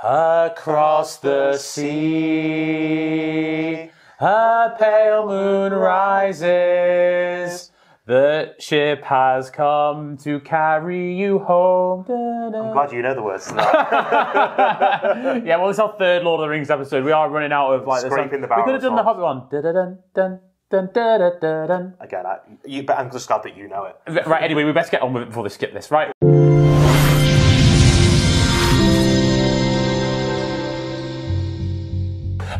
Across the sea, a pale moon rises. The ship has come to carry you home. I'm glad you know the words to that. yeah, well, it's our third Lord of the Rings episode. We are running out of like the Scraping song. the barrel We could have done the. Hobbit one. Dun, dun, dun, dun, dun, dun, dun. Again, I, you, but I'm just glad that you know it. Right, anyway, we best get on with it before they skip this, right?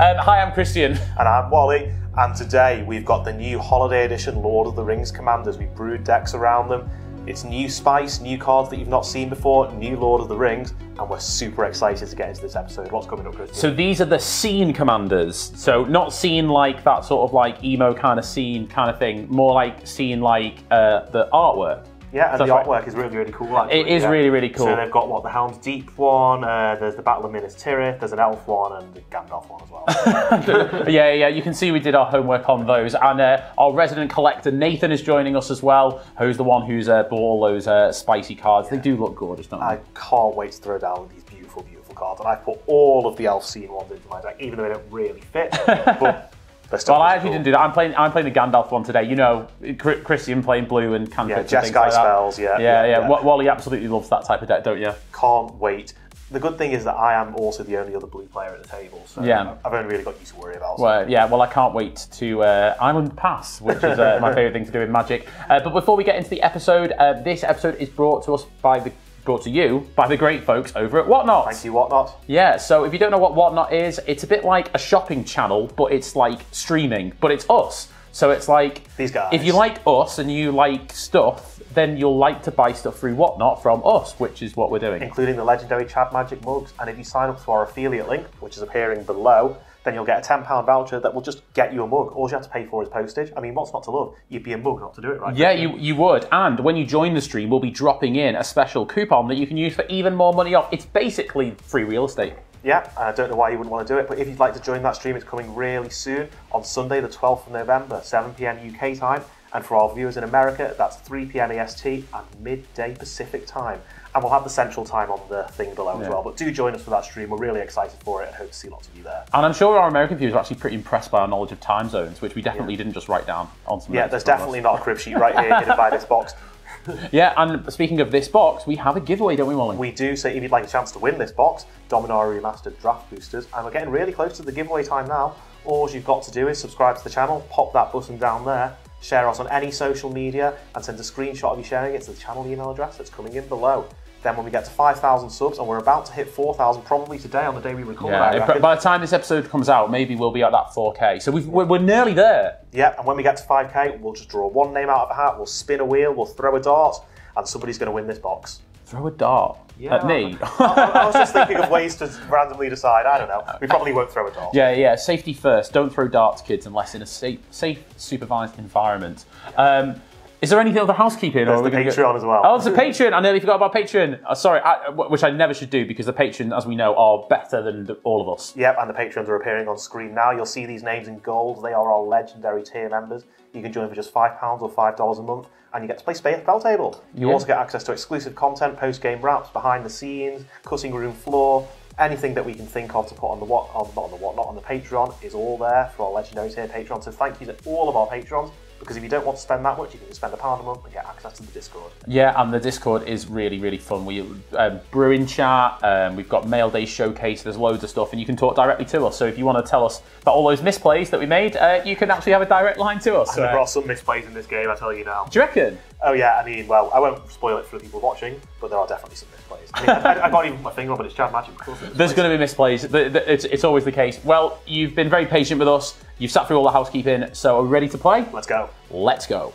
Um, hi, I'm Christian. And I'm Wally, and today we've got the new Holiday Edition Lord of the Rings Commanders. We've brewed decks around them. It's new spice, new cards that you've not seen before, new Lord of the Rings, and we're super excited to get into this episode. What's coming up, Christian? So these are the scene commanders. So not scene like that sort of like emo kind of scene kind of thing. More like scene like uh, the artwork. Yeah, and that's the right. artwork is really, really cool. Actually, It is yeah. really, really cool. So they've got what the Helm's Deep one, uh, there's the Battle of Minas Tirith, there's an Elf one, and the Gandalf one as well. yeah, yeah, you can see we did our homework on those. And uh, our resident collector Nathan is joining us as well, who's the one who's uh, bought all those uh, spicy cards. They do look gorgeous, don't they? I can't wait to throw down these beautiful, beautiful cards, and I've put all of the Elf scene ones into my deck, even though they don't really fit. but Well, I actually cool. didn't do that. I'm playing. I'm playing the Gandalf one today. You know, Christian playing blue and cantrips. Yeah, Jeskai things like spells, yeah, yeah, yeah, yeah. yeah. Wally absolutely loves that type of deck, don't you? Can't wait. The good thing is that I am also the only other blue player at the table, so Yeah. I've only really got you to worry about. Well, yeah. Well, I can't wait to uh, Island Pass, which is uh, my favourite thing to do in Magic. Uh, but before we get into the episode, uh, this episode is brought to us by the brought to you by the great folks over at Whatnot. Thank you, whatnot. Yeah, so if you don't know what Whatnot is, it's a bit like a shopping channel, but it's like streaming, but it's us. So it's like These guys. If you like us and you like stuff, then you'll like to buy stuff through Whatnot from us, which is what we're doing. including the legendary Chad Magic mugs. And if you sign up to our affiliate link, which is appearing below, then you'll get a £10 voucher that will just get you a mug. All you have to pay for is postage. I mean, what's not to love? You'd be a mug not to do it, right? Yeah, you, you would. And when you join the stream, we'll be dropping in a special coupon that you can use for even more money off. It's basically free real estate. Yeah, I don't know why you wouldn't want to do it, but if you'd like to join that stream, it's coming really soon on Sunday, the 12th of November, 7 pm UK time. And for our viewers in America, that's 3 pm EST and midday Pacific time. And we'll have the central time on the thing below as well. But do join us for that stream. We're really excited for it and hope to see lots of you there. And I'm sure our American viewers are actually pretty impressed by our knowledge of time zones, which we definitely didn't just write down on some Yeah, there's from us. definitely not a crib sheet right here hidden by this box. Yeah, and speaking of this box, we have a giveaway, don't we, Molly? We do, so if you'd like a chance to win this box, Dominaria Remastered Draft Boosters, and we're getting really close to the giveaway time now. All you've got to do is subscribe to the channel, pop that button down there, share us on any social media, and send a screenshot of you sharing it to the channel email address that's coming in below. Then when we get to 5,000 subs, and we're about to hit 4,000 probably today on the day we record, Yeah, by the time this episode comes out, maybe we'll be at that 4K. So we've, we're, we're nearly there. Yeah, and when we get to 5k, we'll just draw one name out of a hat, we'll spin a wheel, we'll throw a dart, and somebody's going to win this box. Throw a dart at me. I, I was just thinking of ways to randomly decide. I don't know. We probably won't throw a dart. yeah, yeah. Safety first. Don't throw darts, kids, unless in a safe, safe supervised environment. Um, is there anything other housekeeping? There's or the Patreon as well. Oh, it's a Patreon. I nearly forgot about Patreon. Uh, sorry, I, w- which I never should do because the Patreon, as we know, are better than the, all of us. Yep, and the patrons are appearing on screen now. You'll see these names in gold. They are our legendary tier members. You can join for just £5 or $5 a month, and you get to play Space Spell Table. You Yeah. also get access to exclusive content, post game wraps, behind the scenes, cutting room floor. Anything that we can think of to put on the what, on, not on the what, not on the Patreon is all there for our legendary tier Patreon. So thank you to all of our patrons. Because if you don't want to spend that much, you can spend a pound a month and get access to the Discord. Yeah, and the Discord is really, really fun. We um, brewing chat. Um, we've got mail day showcase. There's loads of stuff, and you can talk directly to us. So if you want to tell us about all those misplays that we made, uh, you can actually have a direct line to us. There Uh, are some misplays in this game, I tell you now. do you reckon? Oh yeah, I mean, well, I won't spoil it for the people watching, but there are definitely some misplays. I, mean, I, I can't even put my finger on, but it's Chad Magic. Of course, it is. There's going to be misplays. The- the- It's, it's always the case. Well, you've been very patient with us. You've sat through all the housekeeping. So are we ready to play? Let's go. Let's go.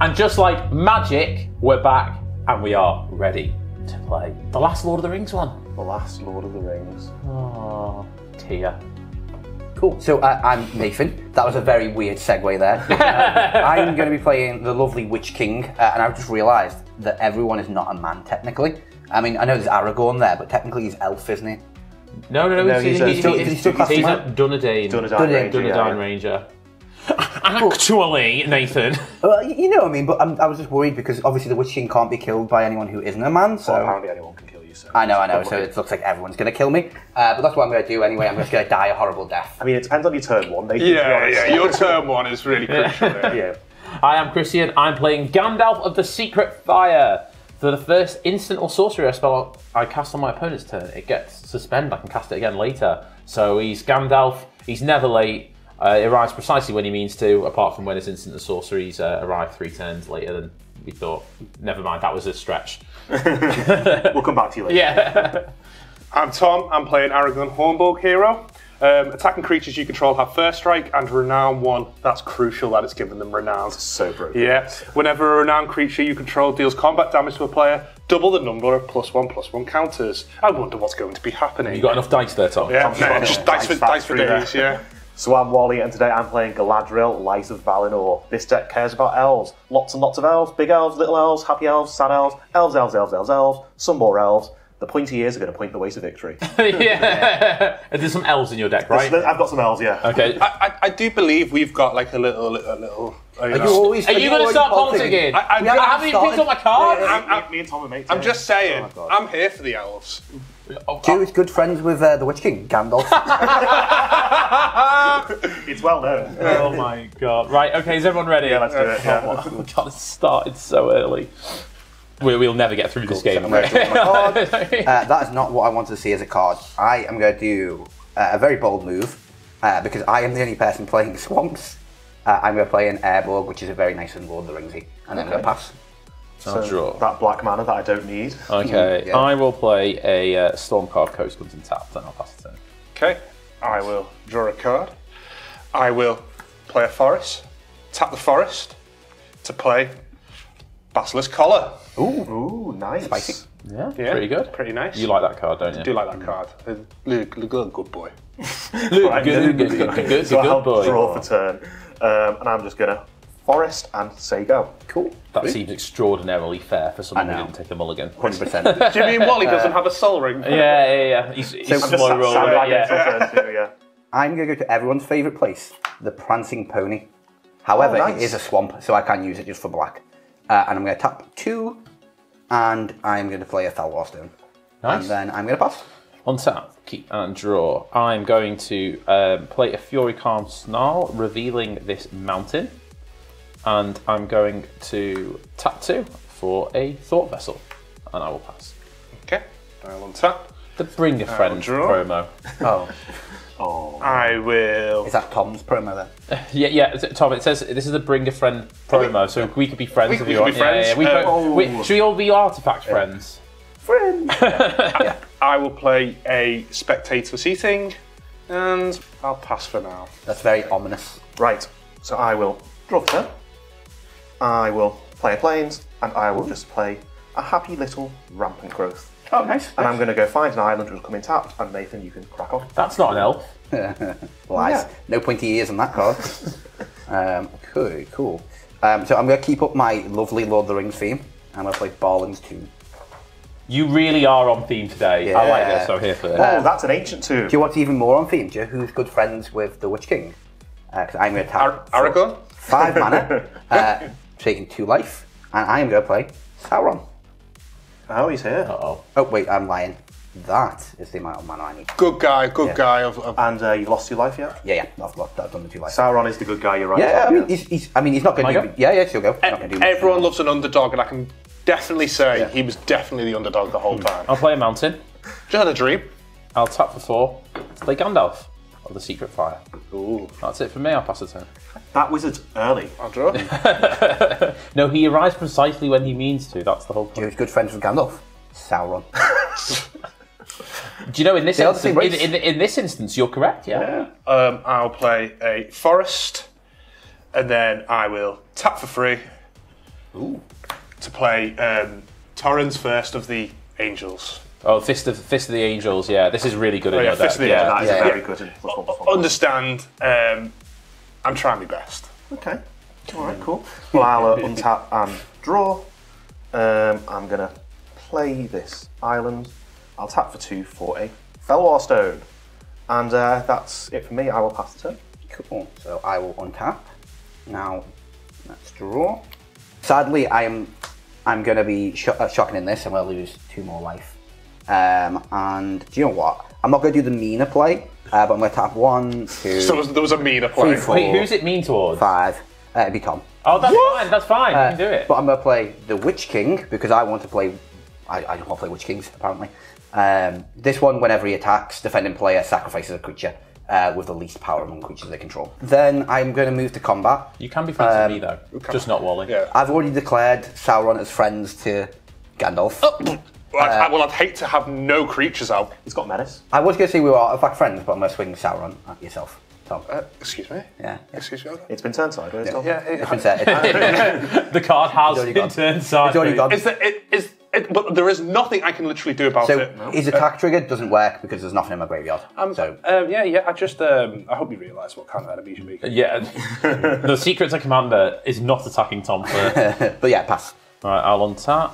And just like magic, we're back and we are ready to play the last Lord of the Rings one. The last Lord of the Rings. Oh, Tia. Cool. So uh, I'm Nathan. That was a very weird segue there. Uh, I'm going to be playing the lovely Witch King, uh, and I've just realised that everyone is not a man technically. I mean, I know there's Aragorn there, but technically he's elf, isn't he? No, no, no. No, he's, he's a- he's, still- he's, he's still he's a classed Dunedain. Dunedain Dunedain. Ranger, Dunedain yeah. Ranger. Actually, Nathan. Well, y- you know what I mean, but I'm, I was just worried because obviously the Witch King can't be killed by anyone who isn't a man. So Apparently anyone can kill you. So I know, I know. So it looks like everyone's going to kill me. Uh, but that's what I'm going to do anyway. I'm just going to die a horrible death. I mean, it depends on your turn one. Nathan, to be Yeah, yeah. Your turn one is really crucial. there. yeah. I am Christian. I'm playing Gandalf of the Secret Fire. For the first instant or sorcery I spell I cast on my opponent's turn, it gets suspended. I can cast it again later. So he's Gandalf. He's never late. Uh, it arrives precisely when he means to, apart from when his instant and sorceries uh, arrive three turns later than we thought. Never mind, that was a stretch. We'll come back to you later. Yeah. I'm Tom. I'm playing Aragorn Hornburg hero. Um, attacking creatures you control have first strike and renown one. That's crucial that it's given them renown. So broken. Yeah. Whenever a renowned creature you control deals combat damage to a player, double the number of plus one plus one counters. I wonder what's going to be happening. you got enough dice there, Tom? yeah, Tom's just a dice for dice dice for days. Yeah. So I'm Wally, and today I'm playing Galadriel, Light of Valinor. This deck cares about elves. Lots and lots of elves. Big elves, little elves, happy elves, sad elves, elves, elves, elves, elves, elves, some more elves. The pointy ears are going to point the way to victory. yeah. And there's some elves in your deck, right? I've got some elves, yeah. Okay. I, I, I do believe we've got like a little, a little. you Are you always? Are you going to start politicking? again? I- I- We haven't I haven't even picked up my card. Yeah, I'm- I'm- me and Tom are mates. I'm just saying, Oh. I'm here for the elves. Q is good friends with uh, the Witch King, Gandalf. It's well known. Oh my god. Right, okay, is everyone ready? Yeah, let's do it. Yeah. Oh my god, it started so early. We, we'll never get through this game. I'm going to draw my card. Uh, that is not what I wanted to see as a card. I am going to do uh, a very bold move uh, because I am the only person playing swamps. Uh, I'm going to play an Airborg, which is a very nice and Lord of the Ringsy, and then I'm going to pass. I'll draw. That black mana that I don't need. Okay, Yeah. I will play a uh, Stormcarved Coast comes and tapped, and I'll pass the turn. Okay, I will draw a card. I will play a forest, tap the forest to play Basilisk Collar. Ooh, nice. Spicy. Yeah, Yeah, pretty good. Pretty nice. You like that card, don't you? do like that card. Uh, Luke, Luke, Luke, good boy. Luke, Right, good, good, good, good, good, good, so I'll good boy. draw for turn. Um, and I'm just going to forest and say go. Cool. That seems extraordinarily fair for someone who know. didn't take a mulligan. 100%. Do you mean Wally doesn't have a Sol Ring? Yeah, yeah, yeah. He's, he's So- I'm just slow sat, roller. sat yeah. until turn yeah. I'm going to go to everyone's favourite place, the Prancing Pony. However, Oh, nice. it is a swamp, so I can't use it just for black. Uh, and I'm going to tap two, and I'm going to play a Fellwar Stone. Nice. And then I'm going to pass. On tap, keep and draw. I'm going to um, play a Furycalm Snarl, revealing this mountain. And I'm going to tap two for a Thought Vessel. And I will pass. Okay, I will tap. The Bring a Friend draw. promo. Oh, Oh, I will. is that Tom's promo then? Yeah, yeah, Tom, it says this is a Bring a Friend promo, so we could be friends we- if we you could want. be Yeah, friends. yeah, we Uh, both- we- should we all be artifact friends? Friend. I will play a spectator seating, and I'll pass for now. That's very ominous. right. So I will drop for turn. I will play a plains, and I will just play a happy little rampant growth. Oh, nice. And I'm going to go find an island which will come in tapped, and Nathan, you can crack on. That's not an elf. Lies. Yeah. No pointy ears on that card. um, okay, cool. Um, so I'm going to keep up my lovely Lord of the Rings theme. And I'm going to play Balin's Tomb. You really are on theme today. I like this, I'm here for it. Oh, that's an ancient tomb. Do you want even more on theme? Do you know who's good friends with the Witch King? Because I'm going to tap Ar- Aragorn? five mana, uh, taking two life, and I am going to play Sauron. Oh, he's here. Uh-oh. Oh wait, I'm lying. That is the amount of mana I need. Good guy, good Yeah. guy. Of, of, And uh, you've lost your life yet? Yeah, yeah, I've, lost, I've done the two life. Sauron is the good guy, you're right. yeah, I mean, he's, he's, I mean, he's not going Can I to. go? Yeah, yeah, she'll go. He's not do everyone loves an underdog, and I can definitely say Yeah. he was definitely the underdog the whole time. I'll play a mountain. Just had a dream. I'll tap for four to play Gandalf of the Secret Fire. Ooh. That's it for me. I'll pass the turn. That wizard's early. I'll draw. No, he arrives precisely when he means to. That's the whole point. Who's good friends with Gandalf? Sauron. Do you know in this They are the instance, same in, race. in, in this instance, you're correct. Yeah. um, I'll play a forest, and then I will tap for free to play um, Torens Fist of the Angels. Oh, Fist of Fist of the Angels. Yeah, this is really good in Oh, yeah, your Fist deck. of the yeah. Angels. That is Yeah. a very good and plus one, plus one. Understand? Um, I'm trying my best. Okay. All right, cool. Well, I'll uh, untap and draw. Um, I'm going to play this island. I'll tap for two for a Fellwar Stone. And uh, that's it for me. I will pass the turn. Cool. So I will untap, Now, let's draw. Sadly, I am I'm going to be sh- uh, shocking in this. I'm going to lose two more life. Um, and do you know what? I'm not going to do the meaner play, uh, but I'm going to tap one, two, So there was, there was a meaner play. Three, four. Wait, who's it mean towards? five. Uh, it'd be Tom. Oh, that's fine. That's fine. Uh, you can do it. But I'm going to play the Witch King because I want to play. I, I don't want to play Witch Kings apparently. Um, this one, whenever he attacks, defending player sacrifices a creature uh, with the least power among creatures they control. Then I'm going to move to combat. You can be friends um, with me though, just not Wally. Yeah. I've already declared Sauron as friends to Gandalf. Well, I'd, well, I'd hate to have no creatures out. He's got menace. I was going to say we were artifact friends, but I'm going to swing Sauron at yourself, Tom. Uh, excuse me? yeah. Excuse me? It's been turned sideways. Tom. Yeah, It's it, been said. It's, The card has already been gone. turned it's already gone. is there, it, is, it, but there is nothing I can literally do about So it. his attack trigger doesn't work because there's nothing in my graveyard. Um, so Um, yeah, yeah. I just, um, I hope you realise what kind of enemies you're making. Yeah, the secret to Commander is not attacking Tom first. but yeah, pass. right, I'll untap.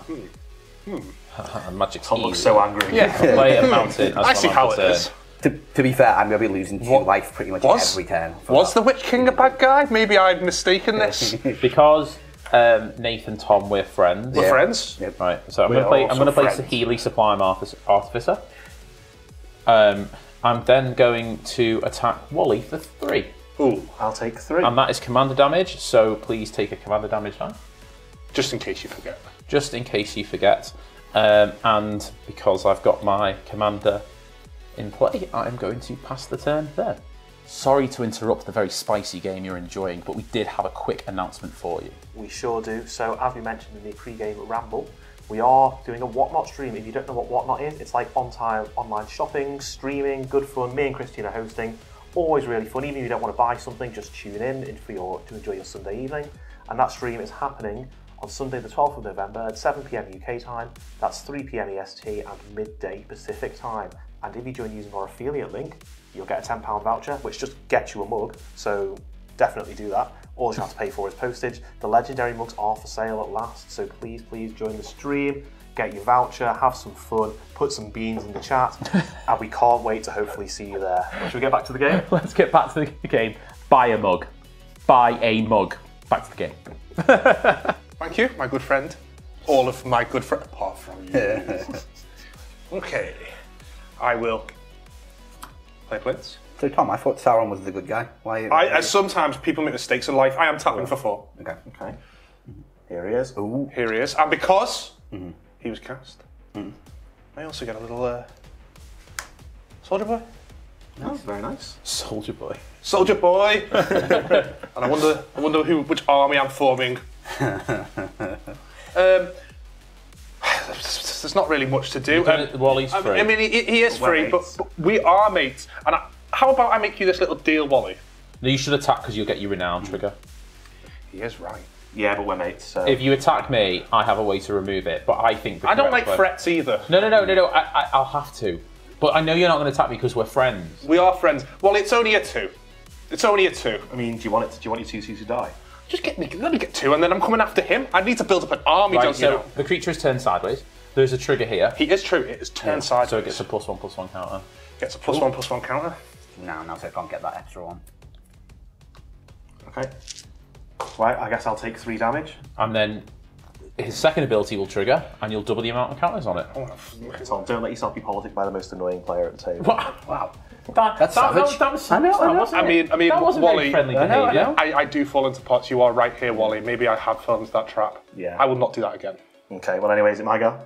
Magic Tom looks so angry. Yeah, play a mountain. I see how it is. To, to be fair, I'm going to be losing two What- life pretty much was- every turn. Was that. the Witch King a bad guy? Maybe I'd mistaken this. Because um, Nathan, Tom, we're friends. We're Yeah. friends. Yep. Right, so I'm going to are play. I'm also going to play friends. Saheeli Sublime Artific- Artificer. Um, I'm then going to attack Wally for three, Ooh, I'll take three. and that is commander damage. So please take a commander damage die, just in case you forget. just in case you forget. Um, and because I've got my commander in play, I'm going to pass the turn there. Sorry to interrupt the very spicy game you're enjoying, but we did have a quick announcement for you. We sure do. So, as we mentioned in the pre-game ramble, we are doing a Whatnot stream. If you don't know what Whatnot is, it's like on-time online shopping, streaming, good fun. Me and Christine are hosting. Always really fun. Even if you don't want to buy something, just tune in for your to enjoy your Sunday evening. And that stream is happening on Sunday, the 12th of November at 7 pm UK time. That's 3 pm EST and midday Pacific time. And if you join using our affiliate link, you'll get a £10 voucher, which just gets you a mug. So definitely do that. All you have to pay for is postage. The legendary mugs are for sale at last, so please, please join the stream, get your voucher, have some fun, put some beans in the chat, and we can't wait to hopefully see you there. Should we get back to the game? Let's get back to the game. Buy a mug. Buy a mug. Back to the game. Thank you, my good friend. All of my good friends, apart from you. okay, I will play Blitz. So Tom, I thought Sauron was the good guy. Why? I, I sometimes people make mistakes in life. I am tapping for four. okay. Okay. Mm-hmm. Here he is. Ooh. Here he is, and because mm-hmm. he was cast, mm-hmm. I also get a little uh, soldier boy. That's oh, very nice. Soldier boy. Soldier boy. and I wonder, I wonder who, which army I'm forming. Um, there's not really much to do. Um, Wally's I, free. I mean, he, he is We're free, but, but we are mates. And I, how about I make you this little deal, Wally? No, you should attack because you'll get your renown trigger. He is right. Yeah, but we're mates, so. If you attack me, I have a way to remove it. But I think I don't like way- threats either. No, no, no, no, no. I, I, I'll have to. But I know you're not going to attack me because we're friends. We are friends. Well, it's only a two. It's only a two. I mean, do you want it? Do you want your two C's to die? Just get me. Let me get two, and then I'm coming after him. I need to build up an army, Right. don't So you know? the creature is turned sideways. There's a trigger here. He is true. It is turned sideways. So it gets a plus one, plus one counter. Gets a plus one, plus one counter. No, no, so I can't get that extra one. Okay. Right, I guess I'll take three damage. And then his second ability will trigger, and you'll double the amount of counters on it. Oh, Tom, don't let yourself be politic by the most annoying player at the table. What? Wow. That, That's that, savage. was, that was I know, I know. wasn't I it? mean, I mean, that wasn't Wally. very friendly I know, I know. I, I do fall into pots. You are right here, Wally. Maybe I have fallen into that trap. Yeah. I will not do that again. Okay, well, anyway, is it my go?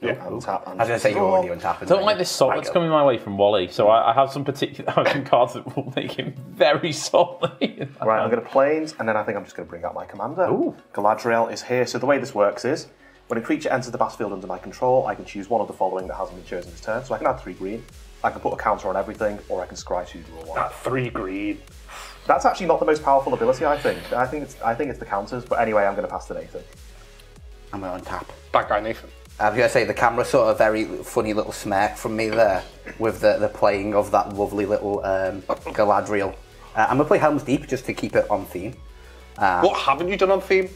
Yeah. And tap and I was going to say you're draw. already on tap. I don't like this salt that's coming my way from Wally, so I, I have some particular some cards that will make him very salty. Right, I'm going to plains, and then I think I'm just going to bring out my commander. Ooh. Galadriel is here. So the way this works is, when a creature enters the battlefield under my control, I can choose one of the following that hasn't been chosen this turn. So I can add three green, I can put a counter on everything, or I can scry two draw one. That three green. That's actually not the most powerful ability, I think. I think it's I think it's the counters. But anyway, I'm going to pass to Nathan. I'm going to untap. Bad guy Nathan. I was going to say the camera sort of very funny little smirk from me there with the, the playing of that lovely little um, Galadriel. Uh, I'm going to play Helm's Deep just to keep it on theme. What haven't you done on theme?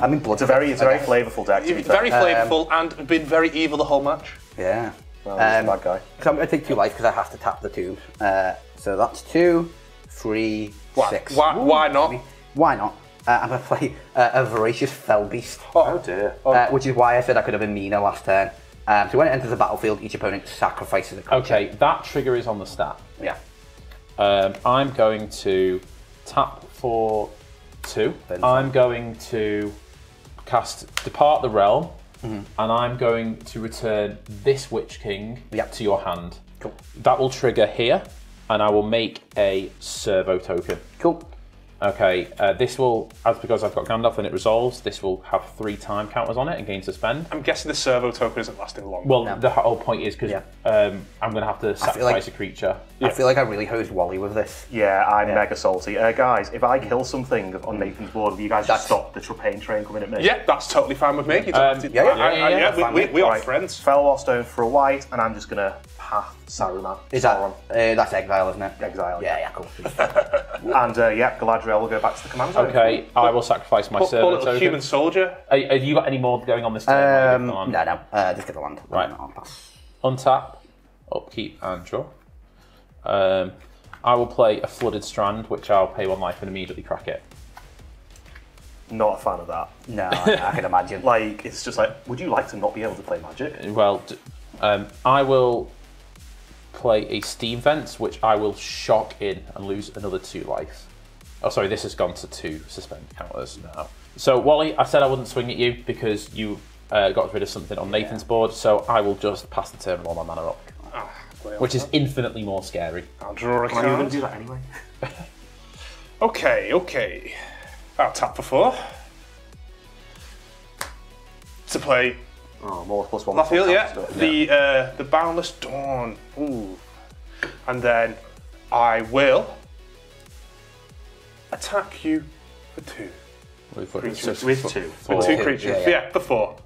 I mean, blood. It's a very it's a very flavourful deck. To be You've fair. very flavourful and been very evil the whole match. Yeah. Well, he's Um, bad guy. So I'm going to take two life because I have to tap the two. Uh, so that's two, three, Why? six. Why, why not? why not? Uh, I'm going to play uh, a Voracious Fell Beast, Oh dear. uh, which is why I said I could have been meaner last turn. Um, so when it enters the battlefield, each opponent sacrifices a creature. Okay, that trigger is on the stat. Yeah. Um, I'm going to tap for two. Then I'm going to cast Depart the Realm, Mm-hmm. and I'm going to return this Witch King Yep. to your hand. Cool. That will trigger here, and I will make a servo token. Cool. Okay, uh, this will, as because I've got Gandalf and it resolves, this will have three time counters on it and gain suspend. I'm guessing the servo token isn't lasting long. Well, No. the whole point is because Yeah. um, I'm going to have to sacrifice like- a creature. I feel like I really hosed Wally with this. Yeah, I'm mega salty. Uh, guys, if I kill something on Nathan's board, will you guys That's- just stop the Trepain train coming at me? yeah, that's totally fine with me. Um, yeah, yeah, I- I- yeah, yeah, yeah, fine we, we, we are right, friends. Fell Stone for a white, and I'm just gonna path Saruman. Is that Sauron. uh, that's Exile, isn't it? Exile, Yeah, yeah. yeah, cool. And uh, yeah, Galadriel will go back to the command zone. Okay, I will sacrifice my Poor, servo poor little token. human soldier. Are- Have you got any more going on this turn? Um, no, no. Uh, just get the land. Right. I'll pass. Untap, upkeep, and draw. Um, I will play a Flooded Strand, which I'll pay one life and immediately crack it. Not a fan of that. No, I, I can imagine. Like, it's just like, would you like to not be able to play Magic? Well, um, I will play a Steam Vents, which I will shock in and lose another two life. Oh, sorry, this has gone to two suspend counters now. So, Wally, I said I wouldn't swing at you because you uh, got rid of something on Nathan's board, so I will just pass the turn and roll my mana up, Ah, which is infinitely more scary. I'll draw a Are you going to card. do that anyway? Okay, okay. I'll tap for four. To play Oh, more plus one. Lathiel, plus yeah. stuff. The uh, the Bounteous Dawn. Ooh. And then I will attack you for two. With, with- Creatures with for- two. For for- two creatures. yeah. Yeah, for four.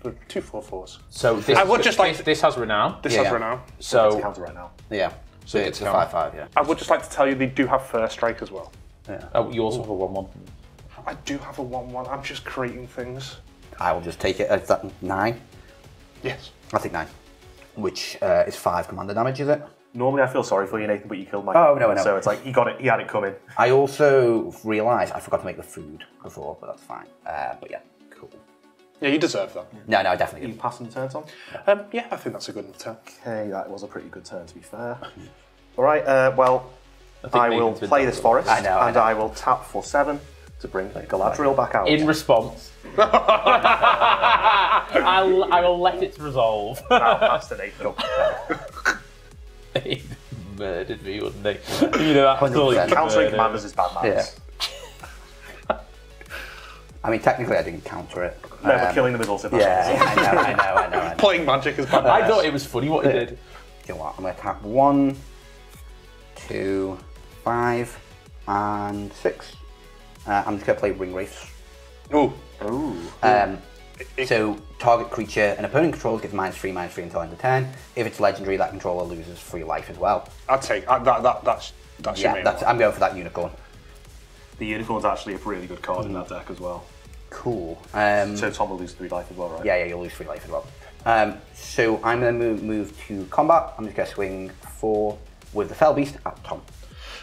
For two four fours. So this, I would just like this, to- this has renown. This Yeah. has renown. It's So counter right now. Yeah. So it's it's a five-five. Yeah. I would just like to tell you they do have first strike as well. Yeah. oh, you also have a one-one. I do have a one one. I'm just creating things. I will just take it as that nine. Yes. I think nine. Which uh, is five commander damage, is it? Normally, I feel sorry for you, Nathan, but you killed my. Oh, no, no. So it's like he got it. He had it coming. I also realised I forgot to make the food before, but that's fine. Uh, but yeah, cool. Yeah, you deserve that. No, no, I definitely You did. passing the turns on. Um, yeah, I think that's a good enough turn. Okay, that was a pretty good turn to be fair. All right. Uh, well, think I, will play this forest, I know, I and know. I will tap for seven to bring like, Galadriel back out. In response, I, I will let it resolve. now past the Nathan. he murdered me, wouldn't he? You know that fully 100%. Countering murdered. commanders is bad manners. I mean, technically, I didn't counter it. No, but Um, killing them is also bad Yeah, manners. I know, I know, I know. I know. Playing magic is bad. I thought it was funny what he did. You know what? I'm going to tap one, two, five, and six. Uh, I'm just going to play Ringwraiths. Ooh. Ooh. Um, so, target creature an opponent controls gets minus three, minus three until end of turn. If it's legendary, that controller loses free life as well. I'd take I, that. That that's that's your Yeah, main that's, one. I'm going for that unicorn. The unicorn's actually a really good card in that deck as well. Cool. Um, So Tom will lose three life as well, right? yeah, yeah, you'll lose free life as well. Um, so I'm going to move, move to combat. I'm just going to swing four with the Fell Beast at Tom.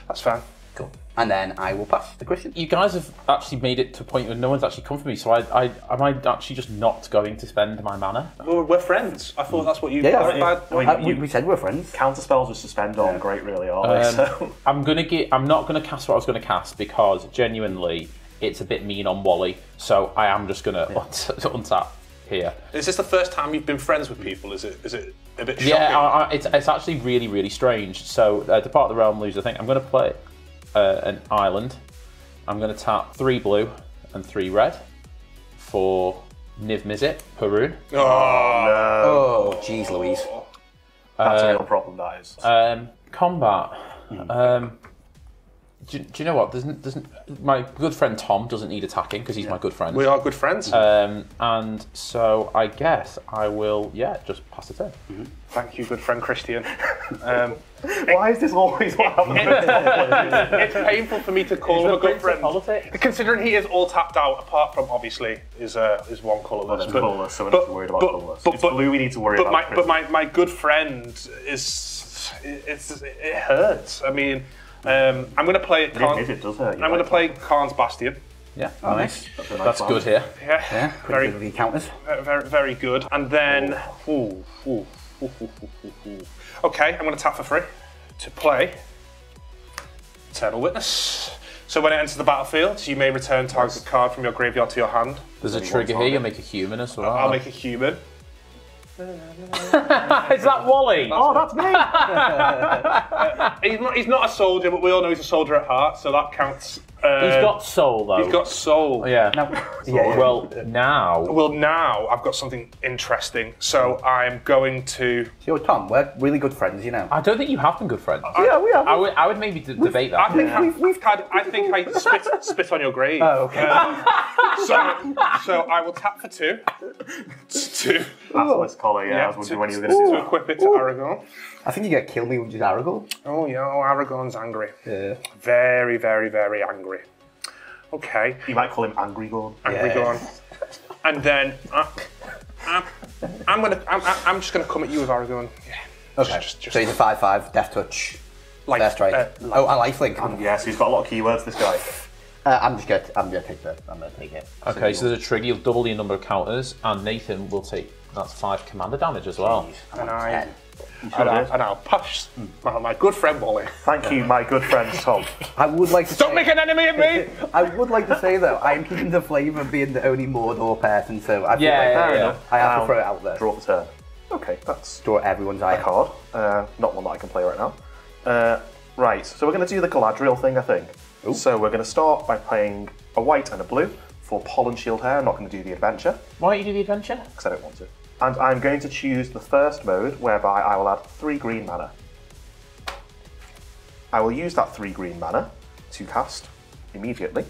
That's fine. Cool. And then I will pass the question. You guys have actually made it to a point where no one's actually come for me, so I, I am I actually just not going to spend my mana? Well, we're friends. I thought that's what you Yeah, yeah. I mean, Uh, we, you- we said we're friends. Counter spells with suspend aren't great, really, are they? Um, so I'm gonna get. I'm not gonna cast what I was gonna cast because genuinely, it's a bit mean on Wally. So I am just gonna unt- untap here. Is this the first time you've been friends with people? Is it is it a bit shocking? Yeah, I, I, it's, it's actually really really strange. So uh, depart the realm, lose. I think I'm gonna play uh, an island. I'm gonna tap three blue and three red for Niv Mizzet, Parun. oh, no. Oh, jeez Louise. that's a real problem, that is. Um, combat. Um, do, do you know what? Doesn't doesn't my good friend Tom doesn't need attacking because he's my good friend. we are good friends. Um, and so I guess I will, yeah, just pass it in. Thank you, good friend Christian. Um, Why is this always what happens? it's painful for me to call him a good friend, Politics. considering he is all tapped out. Apart from obviously is uh, is one colourless. Well, colourless, so we're not worried about colourless. It's blue we need to worry but about, My, but my, my good friend is it's it hurts. I mean, Um, I'm going to play Even Khan. if it does hurt I'm going to play Karn's Bastion. Yeah, Oh, nice. That's, nice That's good here. Yeah, Yeah, very, very good counters. very, very good. And then, ooh, ooh, ooh, ooh, ooh, ooh, ooh. okay, I'm going to tap for free to play Eternal Witness. So when it enters the battlefield, you may return target card from your graveyard to your hand. There's a trigger here. target. You make a human as well. I'll make a human. Is that Wally? Oh, that's me! He's not, he's not a soldier, but we all know he's a soldier at heart, so that counts. Uh, He's got soul though. he's got soul. Yeah. Now, yeah, yeah. Well, now. Well, now I've got something interesting. So I'm going to. So, Tom, we're really good friends, you know. I don't think you have been good friends. yeah, we have. I would, I would maybe d- debate I that. think Yeah. we've, we've had. I think I spit, spit on your grave. Oh, okay. Um, so, so I will tap for two. To, Basilisk collar, yeah, I was to, wondering when you were going to do that. equip it to Aragorn. I think you get killed me with just Aragorn. Oh yeah, oh, Aragorn's angry. Yeah. Very, very, very angry. Okay, You might call him Angry Gorn. angry Yeah. Gorn. And then I, I'm, I'm gonna. I'm, I'm just gonna come at you with Aragorn. Yeah. Okay. Just, just so he's a 5 5, death touch. like That's right. uh, oh, a lifelink. Yeah, so he's got a lot of keywords, this guy. Uh, I'm just gonna, I'm gonna take the, I'm gonna take it. Okay, so there's a trigger. You'll double your number of counters, and Nathan will take that's five commander damage as well. and I. Ten. And, I, and I'll push my, my good friend Wally. Thank you, my good friend Tom. I would like to Don't say, make an enemy of me! I would like to say though, I am keeping the flavour of being the only Mordor person, so I feel Yeah, like yeah, Fair yeah. enough. I have to Um, throw it out there. Draw for turn. Okay, that's Draw everyone's eye. a card. Uh, not one that I can play right now. Uh, right, so we're going to do the Galadriel thing, I think. So we're going to start by playing a white and a blue for Pollen-Shield Hare. I'm not going to do the adventure Why don't you do the adventure? because I don't want to. And I'm going to choose the first mode whereby I will add three green mana. I will use that three green mana to cast immediately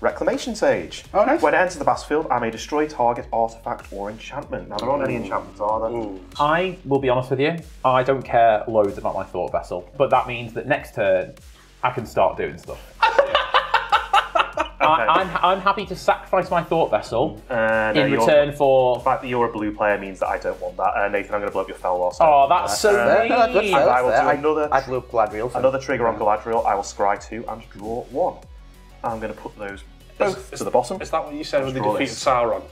Reclamation Sage. Oh, nice. When it enters the battlefield, I may destroy target artifact or enchantment. Now, there aren't any enchantments, are there? I will be honest with you. I don't care loads about my thought vessel, but that means that next turn I can start doing stuff. I, I'm, I'm happy to sacrifice my thought vessel Uh, no, in return for. The fact that you're a blue player means that I don't want that. Uh, Nathan, I'm going to blow up your fell loss. Oh, that's so Yeah, no, that's, that's mean. I will do another- I'd love Galadriel. Another trigger on Galadriel. I will scry two and draw one. I'm going to put those both Is- to the bottom. Is that what you said when they Draw defeated. Sauron?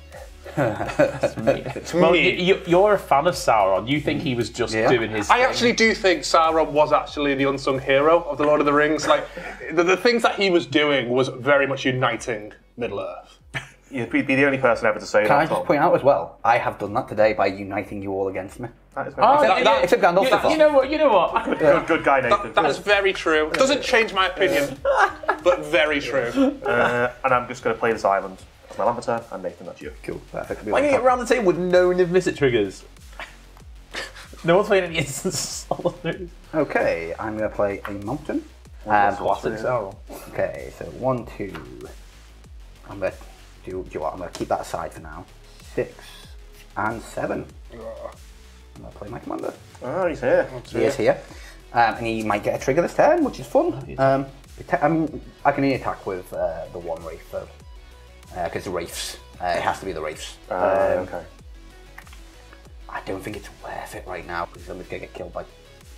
Well, me. you, you, are a fan of Sauron. You think he was just Yeah. doing his. I thing. actually do think Sauron was actually the unsung hero of the Lord of the Rings. Like the, the things that he was doing was very much uniting Middle Earth. You'd be be the only person ever to say Can that. I just Tom. point out as well, I have done that today by uniting you all against me. That is very Oh, nice. yeah, that- except Gandalf's you, fault. you know what? You know what? good, good guy, Nathan. That is very true. Doesn't change my opinion, but very true. Uh, and I'm just going to play this island as my land return, and Nathan, that's you. Cool, perfect. Why get around the table with no Niv triggers? no one's playing any instant solid. Okay, I'm going to play a mountain. Um, Classic Sauron. okay, so one, two. I'm going to do, do you know what? I'm going to keep that aside for now. Six and seven. I'm going to play my commander. Oh, he's here. He is here. Um, and he might get a trigger this turn, which is fun. Um, I mean, I can only attack with uh, the one Wraith, though. Because the Wraiths. Uh, it has to be the Wraiths. Uh, Um, okay. I don't think it's worth it right now because I'm just going to get killed by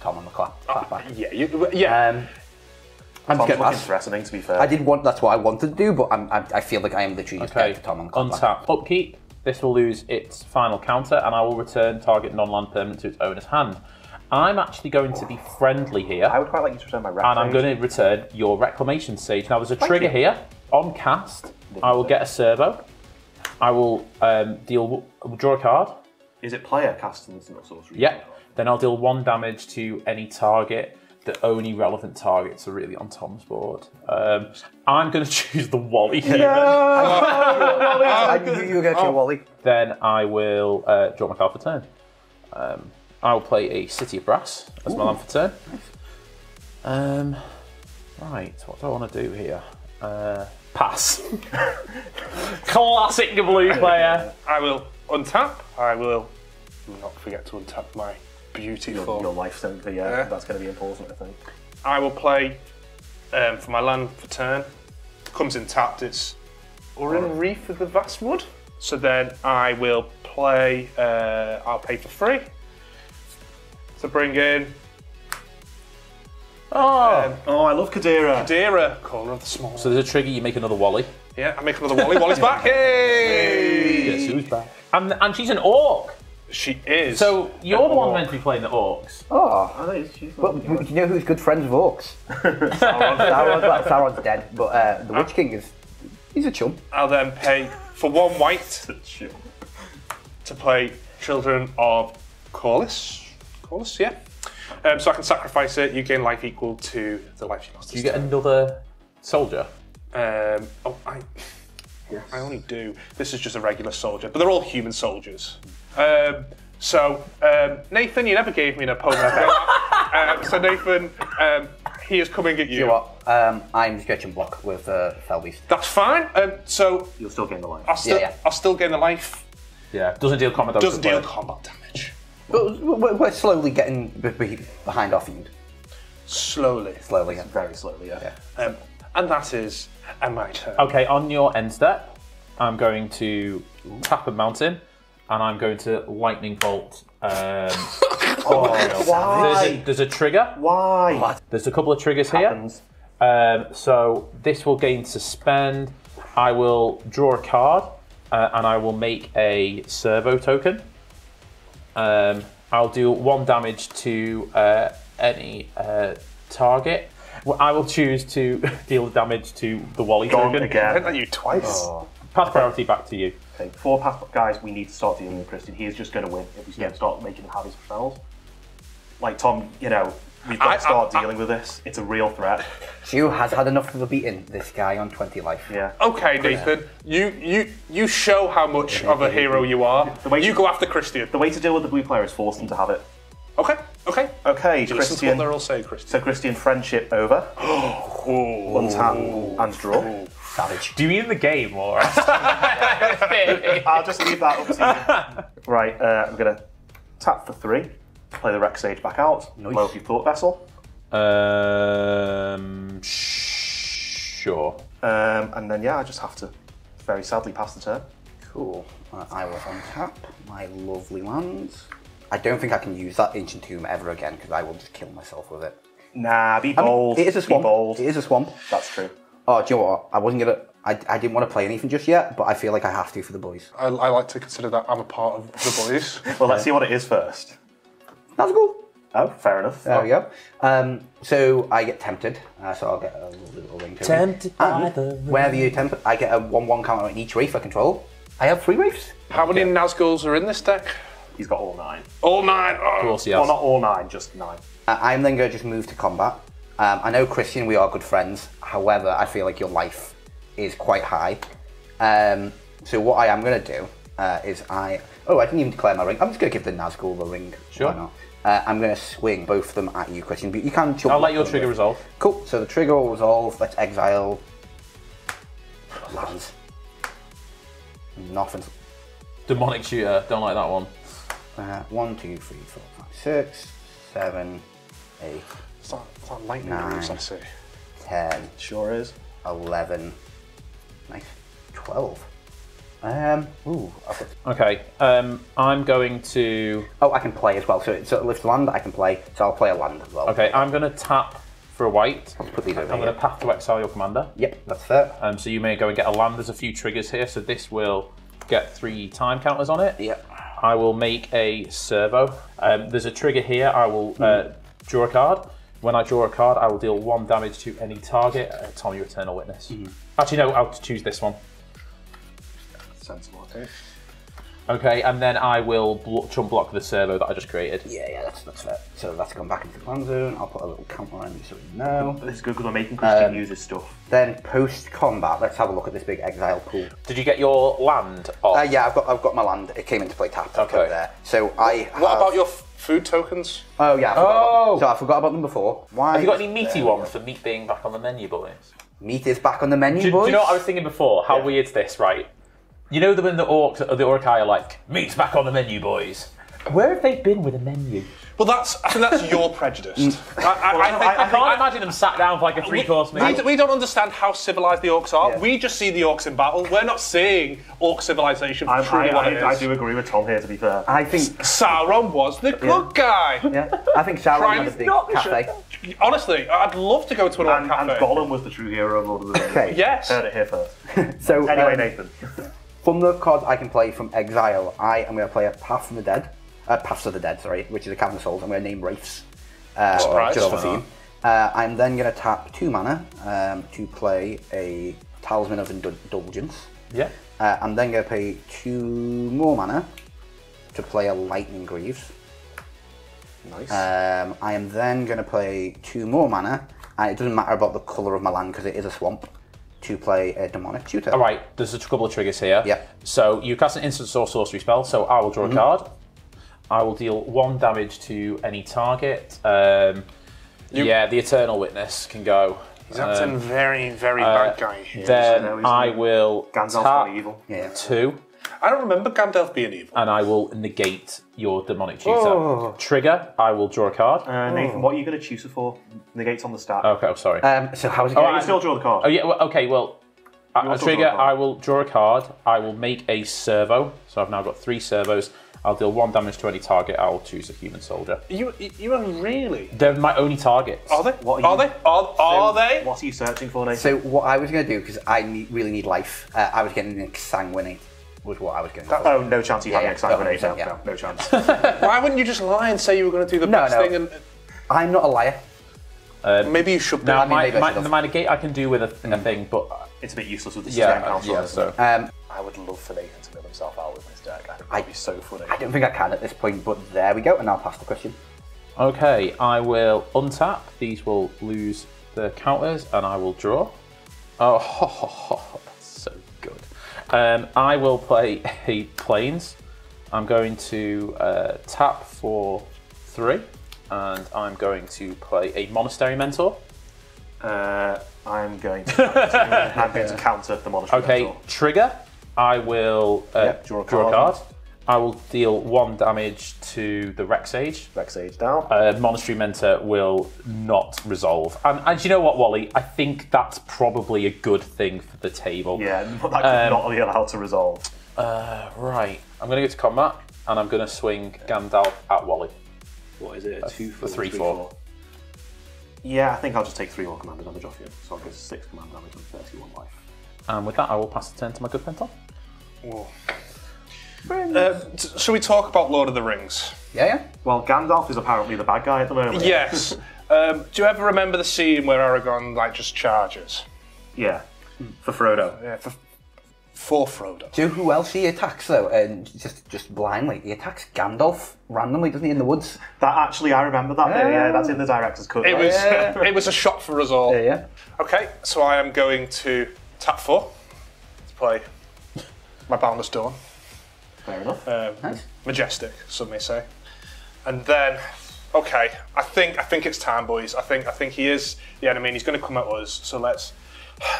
Tom and the clap. clapback. Yeah, you, yeah. Um, I'm Tom's just looking gonna, threatening, to be fair. I did want. That's what I wanted to do, but I'm, I, I feel like I am literally just Okay, dead to Tom and the clapback. untap. Upkeep. This will lose its final counter, and I will return target non-land permanent to its owner's hand. I'm actually going to be friendly here, I would quite like you to return my rep. and I'm going to return your Reclamation Sage. Now, there's a trigger you. here. On cast, I will get a servo. I will um, deal, draw a card. Is it player casting this not sorcery? Yeah. Then I'll deal one damage to any target. The only relevant targets are really on Tom's board. Um, I'm going to choose the Wally here. I knew you were going to kill Wally. Then I will uh, draw my card for turn. Um, I will play a City of Brass as my land for turn. Um, right, what do I want to do here? Uh, pass. Classic blue player. I will untap. I will not forget to untap my beautiful. Your life center, yeah, Yeah. that's going to be important, I think. I will play um, for my land for turn. Comes in tapped. It's Oran-Rief of the Vastwood. So then I will play. Uh, I'll pay for free to bring in Oh. Oh, I love Kadira. Dira, caller of the small. So there's a trigger, you make another Wally. yeah, I make another Wally. Wally's back. Hey! Guess who's back? And, and she's an orc. She is. So you're the one meant to be playing the orcs. Oh, I think she's but do you know who's good friends with orcs? Sauron's, well, Sauron's dead, but uh, the Witch King is he's a chum. I'll then pay for one white to play Children of Korlis. Korlis, yeah. Um, so I can sacrifice it. You gain life equal to the life you lost. Do you get another soldier? Um, oh, I, I only do. This is just a regular soldier, but they're all human soldiers. Um, so um, Nathan, you never gave me an opponent. um, so Nathan, um, he is coming at you. You know what? Um, I'm sketching block with uh, Felbeast. That's fine. Um, so You'll still gain the life. I'll still, Yeah, yeah. I'll still gain the life. Yeah. Doesn't deal combat damage. Doesn't deal player. combat damage. But we're, we're slowly getting be- be- behind our feud. Slowly. Slowly. yeah. Very slowly, yeah. Um, and that is uh, my turn. Okay, on your end step, I'm going to tap a mountain, and I'm going to lightning bolt. Um, Oh, there's, a, why? there's a trigger. Why? There's a couple of triggers here. Happens. Um, so this will gain suspend. I will draw a card, uh, and I will make a servo token. Um, I'll do one damage to uh, any uh, target. Well, I will choose to deal damage to the Wally Gone token. I again. hit that you twice. Oh. Pass priority back to you. Okay, before past guys, we need to start dealing with Christian. He is just going to win if we Yeah. start making him have his spells. Like Tom, you know, we've got I- to start I- I- dealing with this. It's a real threat. Hugh has had enough of a beating. This guy on 20 life. Yeah. Okay, Nathan, you you you show how much of a hero you are. The way- You go after Christian. The way to deal with the blue player is force them to have it. Okay, okay. Okay, Listen to what they're all saying, Christian. So Christian, friendship over. Ooh. Untap and draw. Savage. Do you mean in the game or? I'll just leave that up to you. right, uh, I'm gonna tap for three. Play the Rec Sage back out. Nice. Blow up your thought vessel. um, sure. Um, and then yeah, I just have to very sadly pass the turn. Cool. Uh, I will untap my lovely lands. I don't think I can use that ancient tomb ever again because I will just kill myself with it. Nah, be I mean, bold. it is a swamp. Be bold. It is a swamp. That's true. Oh, do you know what? I wasn't gonna. I, I didn't want to play anything just yet, but I feel like I have to for the boys. I, I like to consider that I'm a part of the boys. Well, let's see what it is first. That's cool. Oh, fair enough. There we go. Um, so I get tempted, uh, so I'll get a little, little ring to it. Tempted by And the whenever you tempt, I get a one-one counter on each wraith I control. I have three wraiths. How many Nazguls are in this deck? He's got all nine. All nine. Oh. Of course, he Well, not all nine, just nine. Uh, I'm then going to just move to combat. Um, I know Christian, we are good friends. However, I feel like your life is quite high. Um, so what I am going to do uh, is I. Oh, I didn't even declare my ring. I'm just going to give the Nazgul the ring. Sure. Why not? Uh, I'm going to swing both of them at you, Christian. But you can. jump I'll let your trigger with- resolve. Cool. So the trigger will resolve. Let's exile. Lands. Nothing. Demonic shooter. Don't like that one. Uh, one, two, three, four, five, six, seven, eight, It's not, it's not lightning Nine. rules, I see. ten, Sure is. 11, nice, 12. Um, ooh, Okay. Um, I'm going to. oh, I can play as well. So it's a lift land I can play, so I'll play a land as well. Okay, I'm going to tap for a white. Let's put these over I'm here. going to path to exile your commander. Yep, that's fair. Um, so you may go and get a land. There's a few triggers here, so this will get three time counters on it. Yep. I will make a servo. Um, there's a trigger here. I will uh, draw a card. When I draw a card, I will deal one damage to any target. Uh, Tom, your eternal witness. Actually, no. I'll choose this one. Sensible. Okay. Okay, and then I will blo- chump block the servo that I just created. Yeah, yeah, that's, that's fair. So that's gone back into the plan zone. I'll put a little counter on you so you know. This is good because I'm making Christian Um, use his stuff. Then post combat, let's have a look at this big exile pool. Did you get your land off? Uh, yeah, I've got I've got my land. It came into play tapped. I've got Okay. it there. So I. What about your f- food tokens? Oh yeah. I forgot Oh! About, so I forgot about them before. Why? Have you got any meaty ones for meat being back on the menu, boys? Meat is back on the menu, Do, do boys. you know what I was thinking before? How weird's this, right? You know the when the orcs, the orcai are like, meat's back on the menu, boys. Where have they been with a menu? Well, that's I think that's your prejudice. I, I, I, think, I I, can't imagine them sat down for like a three course meal. we don't understand how civilized the orcs are. Yeah. We just see the orcs in battle. We're not seeing orc civilization for I, truly what I, it is. I, I do agree with Tom here, to be fair. I think, Sauron was the good guy. yeah, I think Sauron had a Prime's big not the cafe. Honestly, I'd love to go to an orc And, and. Gollum was the true hero of Lord of the Rings. Okay. Yes. Heard it here first. So Anyway, um, Nathan. From the cards I can play from Exile, I am going to play a Path from the Dead, uh, Paths of the Dead, sorry, which is a Cavern of Souls. I'm going to name Wraiths. Uh, Surprise. just for Why not? theme. Uh, I'm then going to tap two mana um, to play a Talisman of Indulgence. Yeah. Uh, I'm then going to pay two more mana to play a Lightning Greaves. Nice. Um, I am then going to play two more mana, and it doesn't matter about the colour of my land because it is a swamp, to play a Demonic Tutor. All right. There's a couple of triggers here. Yeah. So you cast an instant or sorcery spell. So I will draw Mm-hmm. a card. I will deal one damage to any target. Um, yeah, the Eternal Witness can go. He's acting Um, very, very uh, bad guy here. then so he's I will Gandalf's tap very evil. Yeah. two, I don't remember Gandalf being evil. and I will negate your demonic tutor. Oh. Trigger. I will draw a card. Uh, Nathan, what are you going to choose it for? Negates on the stat. okay. Oh, sorry. Um, so how's it Oh, going? you I- still draw the card. Oh yeah. Well, okay. Well, a, a trigger. draw a card? I will draw a card. I will make a servo. So I've now got three servos. I'll deal one damage to any target. I will choose a human soldier. You, you are really. They're my only targets. Are they? What are are you- they? Are, are they? What are you searching for, Nathan? So what I was going to do, because I need, really need life, uh, I was getting an exsanguinate, was what I was going to do. oh, no chance you Yeah, have yeah, an exsanguinate. No, 100%, yeah. no, no chance. Why wouldn't you just lie and say you were going to do the No, best no. thing? And I'm not a liar. maybe you should be. Now, I mean, my, maybe I my, should have. my negate I can do with a, a thing, but it's a bit useless with the yeah, sustain council. yeah. So Um, I would love for Nathan to mill himself out with this deck. I think that'd be so funny. I don't think I can at this point, but there we go, and I'll pass the question. okay, I will untap. These will lose the counters, and I will draw. Oh, ho, ho, ho, that's so good. Um, I will play a planes. I'm going to uh, tap for three, and I'm going to play a monastery mentor. Uh, I'm going to. I'm going to counter the monastery. Okay, Mentor. trigger. I will uh, Yep, draw a draw a card. Card. I will deal one damage to the Rex Age. Rex Age down. Uh, Monastery Mentor will not resolve. And, and you know what, Wally? I think that's probably a good thing for the table. yeah, but that um, not be allowed to resolve. Right. I'm going to go to combat, and I'm going to swing Gandalf at Wally. What is it? A two, for three, four. Yeah, I think I'll just take three more command damage off you. So I'll go six command damage and 31 life. And with that, I will pass the turn to my good friend Tom. Uh, t- shall we talk about Lord of the Rings? Yeah, yeah. Well, Gandalf is apparently the bad guy at the moment. Yes. um, do you ever remember the scene where Aragorn like just charges? Yeah. For Frodo. Yeah, for, for Frodo. Do you know who else he attacks though? And just just blindly, he attacks Gandalf randomly, doesn't he, in the woods? That actually, I remember that bit. Yeah, that's in the director's cut. It was Yeah. it was a shock for us all. yeah. Okay, so I am going to tap four to play my Boundless Dawn. Fair enough. Um, Nice. majestic, some may say. And then, okay, I think I think it's time, boys. I think I think he is the enemy, and he's going to come at us. So let's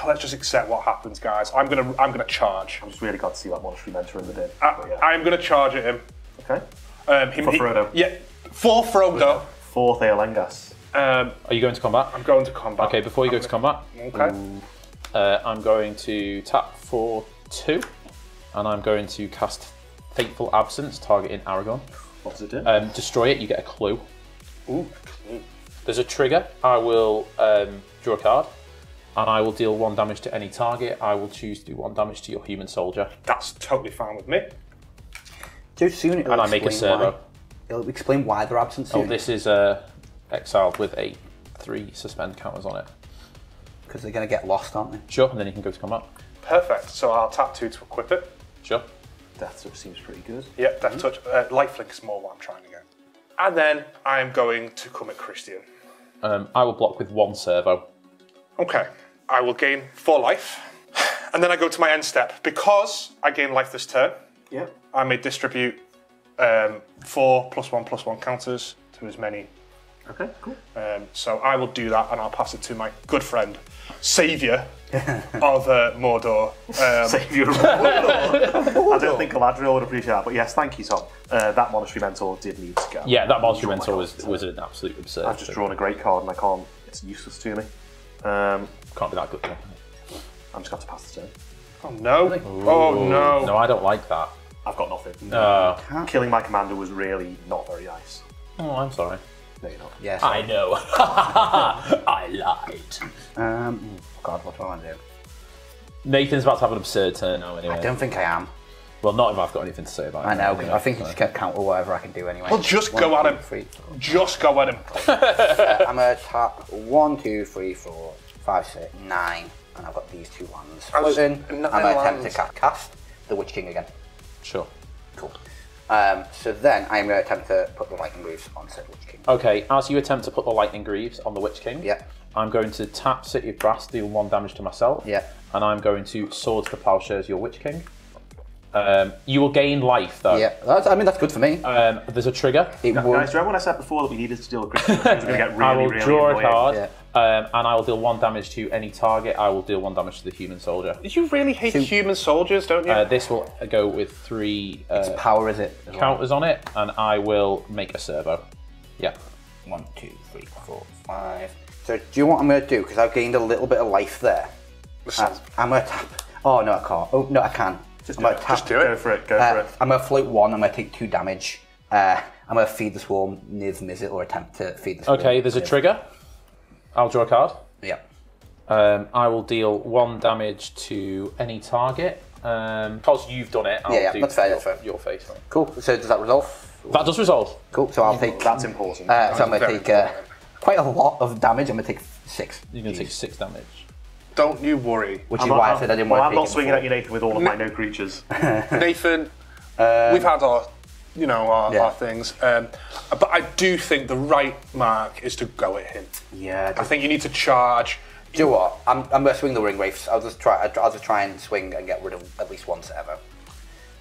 let's just accept what happens, guys. I'm gonna I'm gonna charge. I'm just really glad to see that monastery mentor in the bin. I, yeah. I'm gonna charge at him. okay. Um, he For he- Frodo. yeah, for Frodo. Forth Eorlingas. Um, Are you going to combat? I'm going to combat. Okay, before you go to combat, Okay. uh, I'm going to tap for two, and I'm going to cast Fateful Absence, targeting Aragorn. What does it do? Um, destroy it, you get a clue. Ooh. There's a trigger. I will um, draw a card, and I will deal one damage to any target. I will choose to do one damage to your human soldier, That's totally fine with me. Too soon. It'll and I make a explain servo. why. It'll explain why they're absent Oh, this is uh, exiled with a three suspend counters on it. Because they're going to get lost, aren't they? Sure, and then you can go to combat. Perfect. So I'll tap two to equip it. Sure. Death touch seems pretty good. Yep, death touch. Uh, lifelink is more what I'm trying to get. And then I am going to come at Christian. Um, I will block with one servo. Okay, I will gain four life, and then I go to my end step because I gain life this turn. Yeah. I may distribute um, four plus one plus one counters to as many. Okay, cool. Um, so I will do that, and I'll pass it to my good friend, saviour of uh, Mordor. Um, Savior of Mordor. I don't think Galadriel would appreciate that, but yes, thank you, Tom. Uh, that Monastery Mentor did need to go. Yeah, that monastery mentor was was an absolute absurd. I've just thing. drawn a great card and I can't. It's useless to me. Um, Can't be that good. can it? I'm just going to pass the turn. Oh no! Oh no! No, I don't like that. I've got nothing. Uh, Killing my commander was really not very nice. oh, I'm sorry. No, you're not. Yes. I know. I lied. Um, oh God, what do I want to do? Nathan's about to have an absurd turn now. Anyway. I don't think I am. Well, not if I've got anything to say about it. I know. 'cause Anyway, I think so. it's going to count or whatever I can do anyway. Well, just One, go at two, him. three, four. Just go at him. I'm going to tap one, two, three, four, five, six, nine, and I've got these two ones I was- floating. I'm nine going to attempt to lands. ca- cast the Witch King again. Sure. Cool. Um, so then I'm going to attempt to put the Lightning Greaves on said Witch King. Okay, as you attempt to put the lightning greaves on the Witch King, Yeah. I'm going to tap City of Brass, deal one damage to myself. Yeah. And I'm going to Swords to Plowshares your Witch King. Um, you will gain life though. Yeah, that's, I mean that's good for me. Um, there's a trigger. It Guys, would. remember when I said before that we needed to deal with critical things going to get really, I will really draw annoying? a card, Yeah. Um, and I will deal one damage to any target. I will deal one damage to the human soldier. You really hate human soldiers, don't you? Uh, this will go with three uh, Power is it? as well? counters on it, and I will make a servo. Yeah. One, two, three, four, five. So do you know what I'm going to do? Because I've gained a little bit of life there. Uh, I'm going to tap. Oh no, I can't. Oh no, I can. Just I'm do gonna it. tap. Just do it. Go for it. Go Uh, for it. I'm going to float one. I'm going to take two damage. Uh, I'm going to feed the swarm Niv, the mizzet or attempt to feed the swarm. Okay, there's a with- trigger. I'll draw a card. Yeah. Um, I will deal one damage to any target. Um, because you've done it, I'll Yeah, yeah, do that's fair, your, that's fair. your face. Cool. So does that resolve? That does resolve. Cool. So I'll take. That's important. Uh, so I'm going to Very take uh, quite a lot of damage. I'm going to take six. You're going to take six damage. Don't you worry, Which I'm is not, why I said I didn't well, want I'm to not take it swinging before. at you, Nathan, with all of my no creatures. Nathan. we've had our, you know, our, Yeah. our things, um, but I do think the right mark is to go at him. Yeah. I think you need to charge. Do you know what? I'm, I'm going to swing the Ringwraiths. I'll just try. I'll just try and swing and get rid of at least one servo.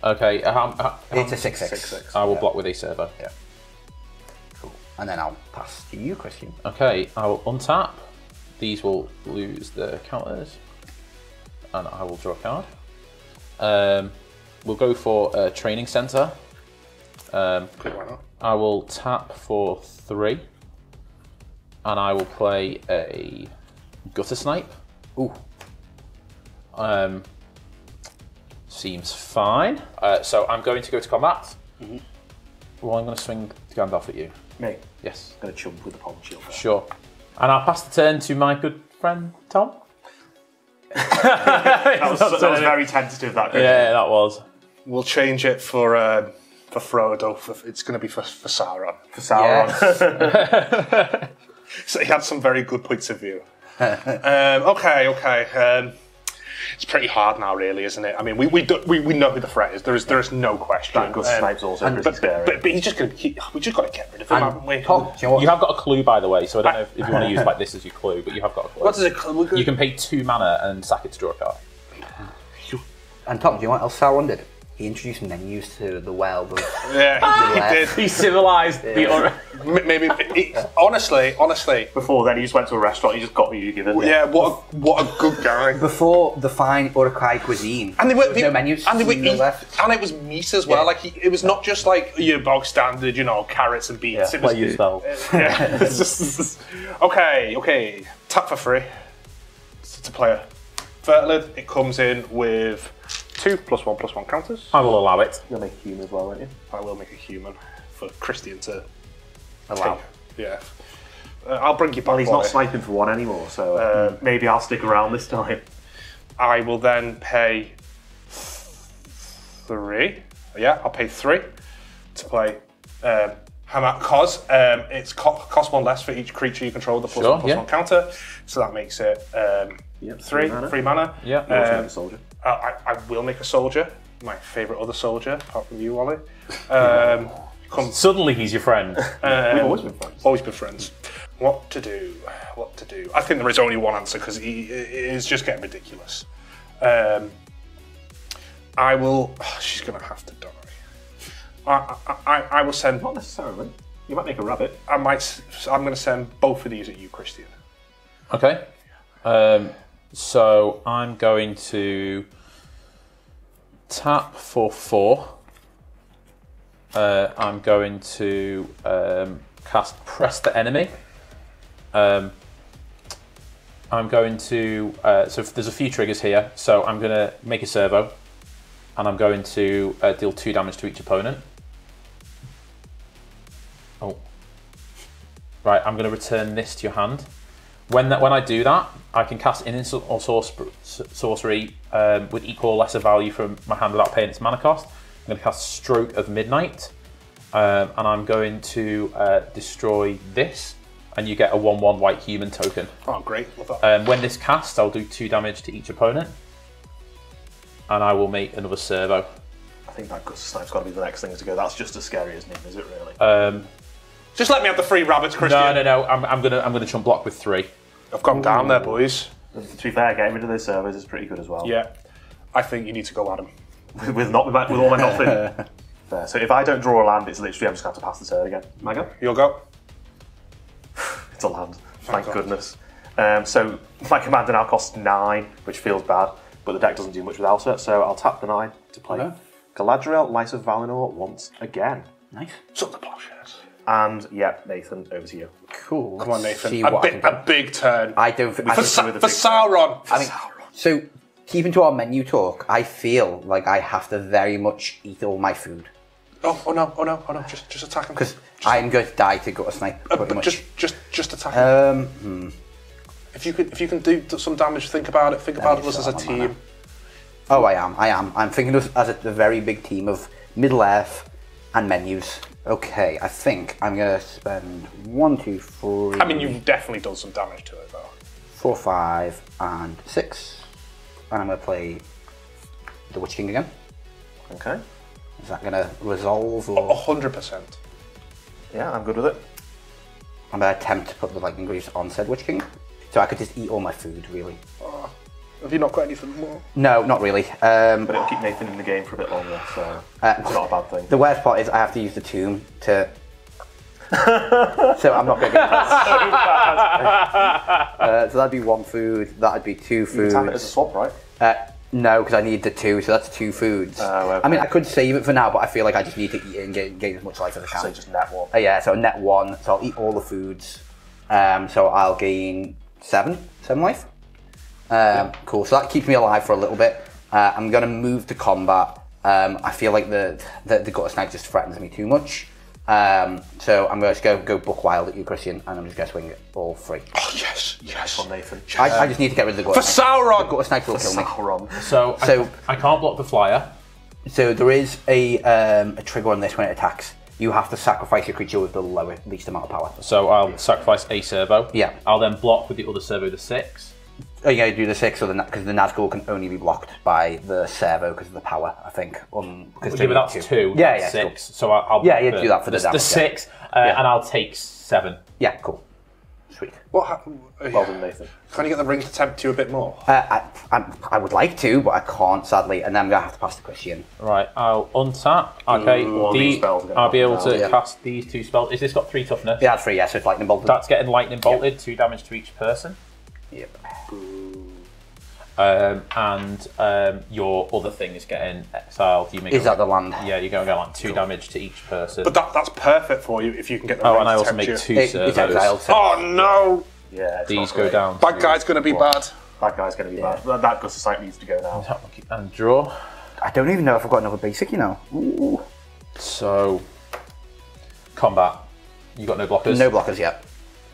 Okay, uh, how- how- It's a six six. Six, six. I will block with a servo. Yeah. Cool. And then I'll pass to you, Christian. Okay, I will untap. These will lose the counters. And I will draw a card. Um, we'll go for a training centre. Um, I will tap for three. And I will play a Guttersnipe. Ooh. Um, seems fine. Uh, so I'm going to go to combat. Well, I'm going to swing Gandalf at you. Me, Yes. I'm going to chump with the Pollen-Shield. there. Sure. And I'll pass the turn to my good friend Tom. That was, that was very tentative, that. Griffin. Yeah, that was. We'll change it for um, for Frodo. For, it's going to be for, for Sauron. For Sauron. So he had some very good points of view. um, okay, okay. Um, it's pretty hard now, really, isn't it? I mean, we we, do, we, we know who the threat is. There is there is no question. That Gus Um, Snipes also pretty but, scary. but, but he's just going to keep. We just got to get rid of him, haven't we? Tom, do you know? You have got a clue, by the way, so I don't know if, if you want to use like this as your clue, but you have got a clue. What does it? call- You can pay two mana and sack it to draw a card. And Tom, do you know what else Sauron did? He introduced menus to the world of. Yeah, he, he did. He civilized the. M- Maybe. he- honestly, honestly. Before then, he just went to a restaurant, he just got what you given. Yeah, what a, what a good guy. Before the fine Uruk-hai cuisine. And they were there was they, no menus. and they were no eat- left. and it was meat as well. Yeah. Like he, it was not just like your bog standard, you know, carrots and beets. Yeah, it was, play your spell. Yeah, it's just, okay, okay. Tap for free. It's to play a Fertilid. It comes in with two plus one plus one counters. I will allow it. You'll make a human as well, won't you? I will make a human for Christian to Allow. Yeah. Uh, I'll bring you back. Well, he's not it. sniping for one anymore, so uh, maybe I'll stick around this time. I will then pay three. Yeah, I'll pay three to play um, Hamza cos. Um, it's co- cost one less for each creature you control with the plus Sure, one plus yeah. one counter. So that makes it um, Yep, three, three mana. three mana. Yeah. You also Um, a soldier. I, I I will make a soldier. My favourite other soldier, apart from you, Wally. Um, comes Suddenly he's your friend. We've always been friends. always been friends. What to do? What to do? I think there is only one answer because it is just getting ridiculous. Um, I will. she's going to have to die. I, I, I, I will send. Not necessarily. You might make a rabbit. I might. I'm going to send both of these at you, Christian. Okay. Um, so I'm going to tap for four. Uh, I'm going to um, cast Press the Enemy. Um, I'm going to. Uh, so there's a few triggers here. So I'm going to make a servo, and I'm going to uh, deal two damage to each opponent. Oh. Right, I'm going to return this to your hand. When that, when I do that, I can cast an instant or sorcer- sorcery um, with equal or lesser value from my hand without paying its mana cost. I'm going to cast Stroke of Midnight, um, and I'm going to uh, destroy this, and you get a 1 1 white human token. Oh, great. Love that. Um, when this casts, I'll do 2 damage to each opponent, and I will make another servo. I think that snipe's got to be the next thing to go. That's just as scary as Nim, is it really? Um, Just let me have the three rabbits, Christian. no, no, no. I'm, I'm gonna I'm gonna chump block with three. I've gone down there, boys. to be fair, getting rid of those servers is pretty good as well. Yeah. I think you need to go Adam with not with, with all my nothing. Fair. So if I don't draw a land, it's literally I'm just going to have to pass the turn again. Am I go? You'll go. It's a land. Thank God. goodness. Um, so my commander now costs nine, which feels bad, but the deck doesn't do much without it. So I'll tap the nine to play Okay. Galadriel, Light of Valinor once again. Nice. Suck the plowshares. And yeah, Nathan, over to you. Cool. Come on, Nathan. See A, what I big, can a big turn. I don't. think- I for, think- Sa- with a for big- Sauron. I mean, so keeping to our menu talk, I feel like I have to very much eat all my food oh, oh no, oh no, oh no. Just, just attack him. because I'm going to die to Guttersnipe. Uh, Pretty but much. just, just, just attack him. Um, hmm. if you can, if you can do some damage, think about it. Think about us as a sort my mana. team. Oh, I am. I am. I'm thinking of us as a, the very big team of Middle Earth and menus. Okay, I think I'm gonna spend one, two, three, I mean, you've definitely done some damage to it, though. four, five, and six, and I'm gonna play the Witch King again. Okay. Is that gonna resolve, or hundred percent. Yeah, I'm good with it. I'm gonna attempt to put the Lightning Greaves on said Witch King, so I could just eat all my food, really. Oh, Have you not got anything more? No, not really. Um, But it'll keep Nathan in the game for a bit longer, so Uh, it's not a bad thing. The worst part is I have to use the tomb to. so I'm not going to get uh, So that'd be one food. That'd be two You foods. tap it as a swap, right? Uh, no, because I need the two, so that's two foods. Oh, okay. I mean, I could save it for now, but I feel like I just need to eat and gain, gain as much life as I can. So just net one. Uh, yeah, so net one. So I'll eat all the foods. Um, so I'll gain seven, seven life. Um, cool. So that keeps me alive for a little bit. Uh, I'm gonna move to combat. Um, I feel like the the, the Guttersnipe just threatens me too much. Um, so I'm going to go go buck wild at you, Christian, and I'm just going to swing it all three. Oh yes, yes. on Nathan. I, I just need to get rid of the gutter For snipe. Sauron. Guttersnipe will kill me. Sauron. So, So- I, I can't block the flyer. So there is a um, a trigger on this when it attacks. You have to sacrifice your creature with the lowest least amount of power. So I'll sacrifice a servo. Yeah. I'll then block with the other servo the six. Oh, you gotta do the six, or the because the Nazgul can only be blocked by the servo because of the power. I think. Um, because Yeah, but that's two. Yeah, that's yeah, six. So I'll, I'll Yeah, block yeah, do that for the the, damage, yeah. six, uh, and I'll take seven. Yeah, cool. Sweet. What happened? Well done, Nathan. Can you get the ring to tempt you a bit more? Uh, I, I, I would like to, but I can't, sadly, and then I'm gonna have to pass the question. Right, I'll untap. Okay, Ooh, the- these spells are gonna I'll be able happen to yeah. cast these two spells. Is this got three toughness? Yeah, three. Yeah, so it's lightning bolt. That's getting lightning bolted, two damage to each person. Yep. Um, and um, your other thing is getting exiled. You make Is that the land? Yeah, you're going to get like two damage to each person. But that, that's perfect for you if you can get the oh, and I also make you. two It, it's servos. exiled. Oh no! Yeah, These go down. Bad guy's going to be bad. That guy's going to be bad. That, that Gus site needs to go down. And draw. I don't even know if I've got another basic. You know. Ooh. So, combat. You got no blockers. No blockers yet.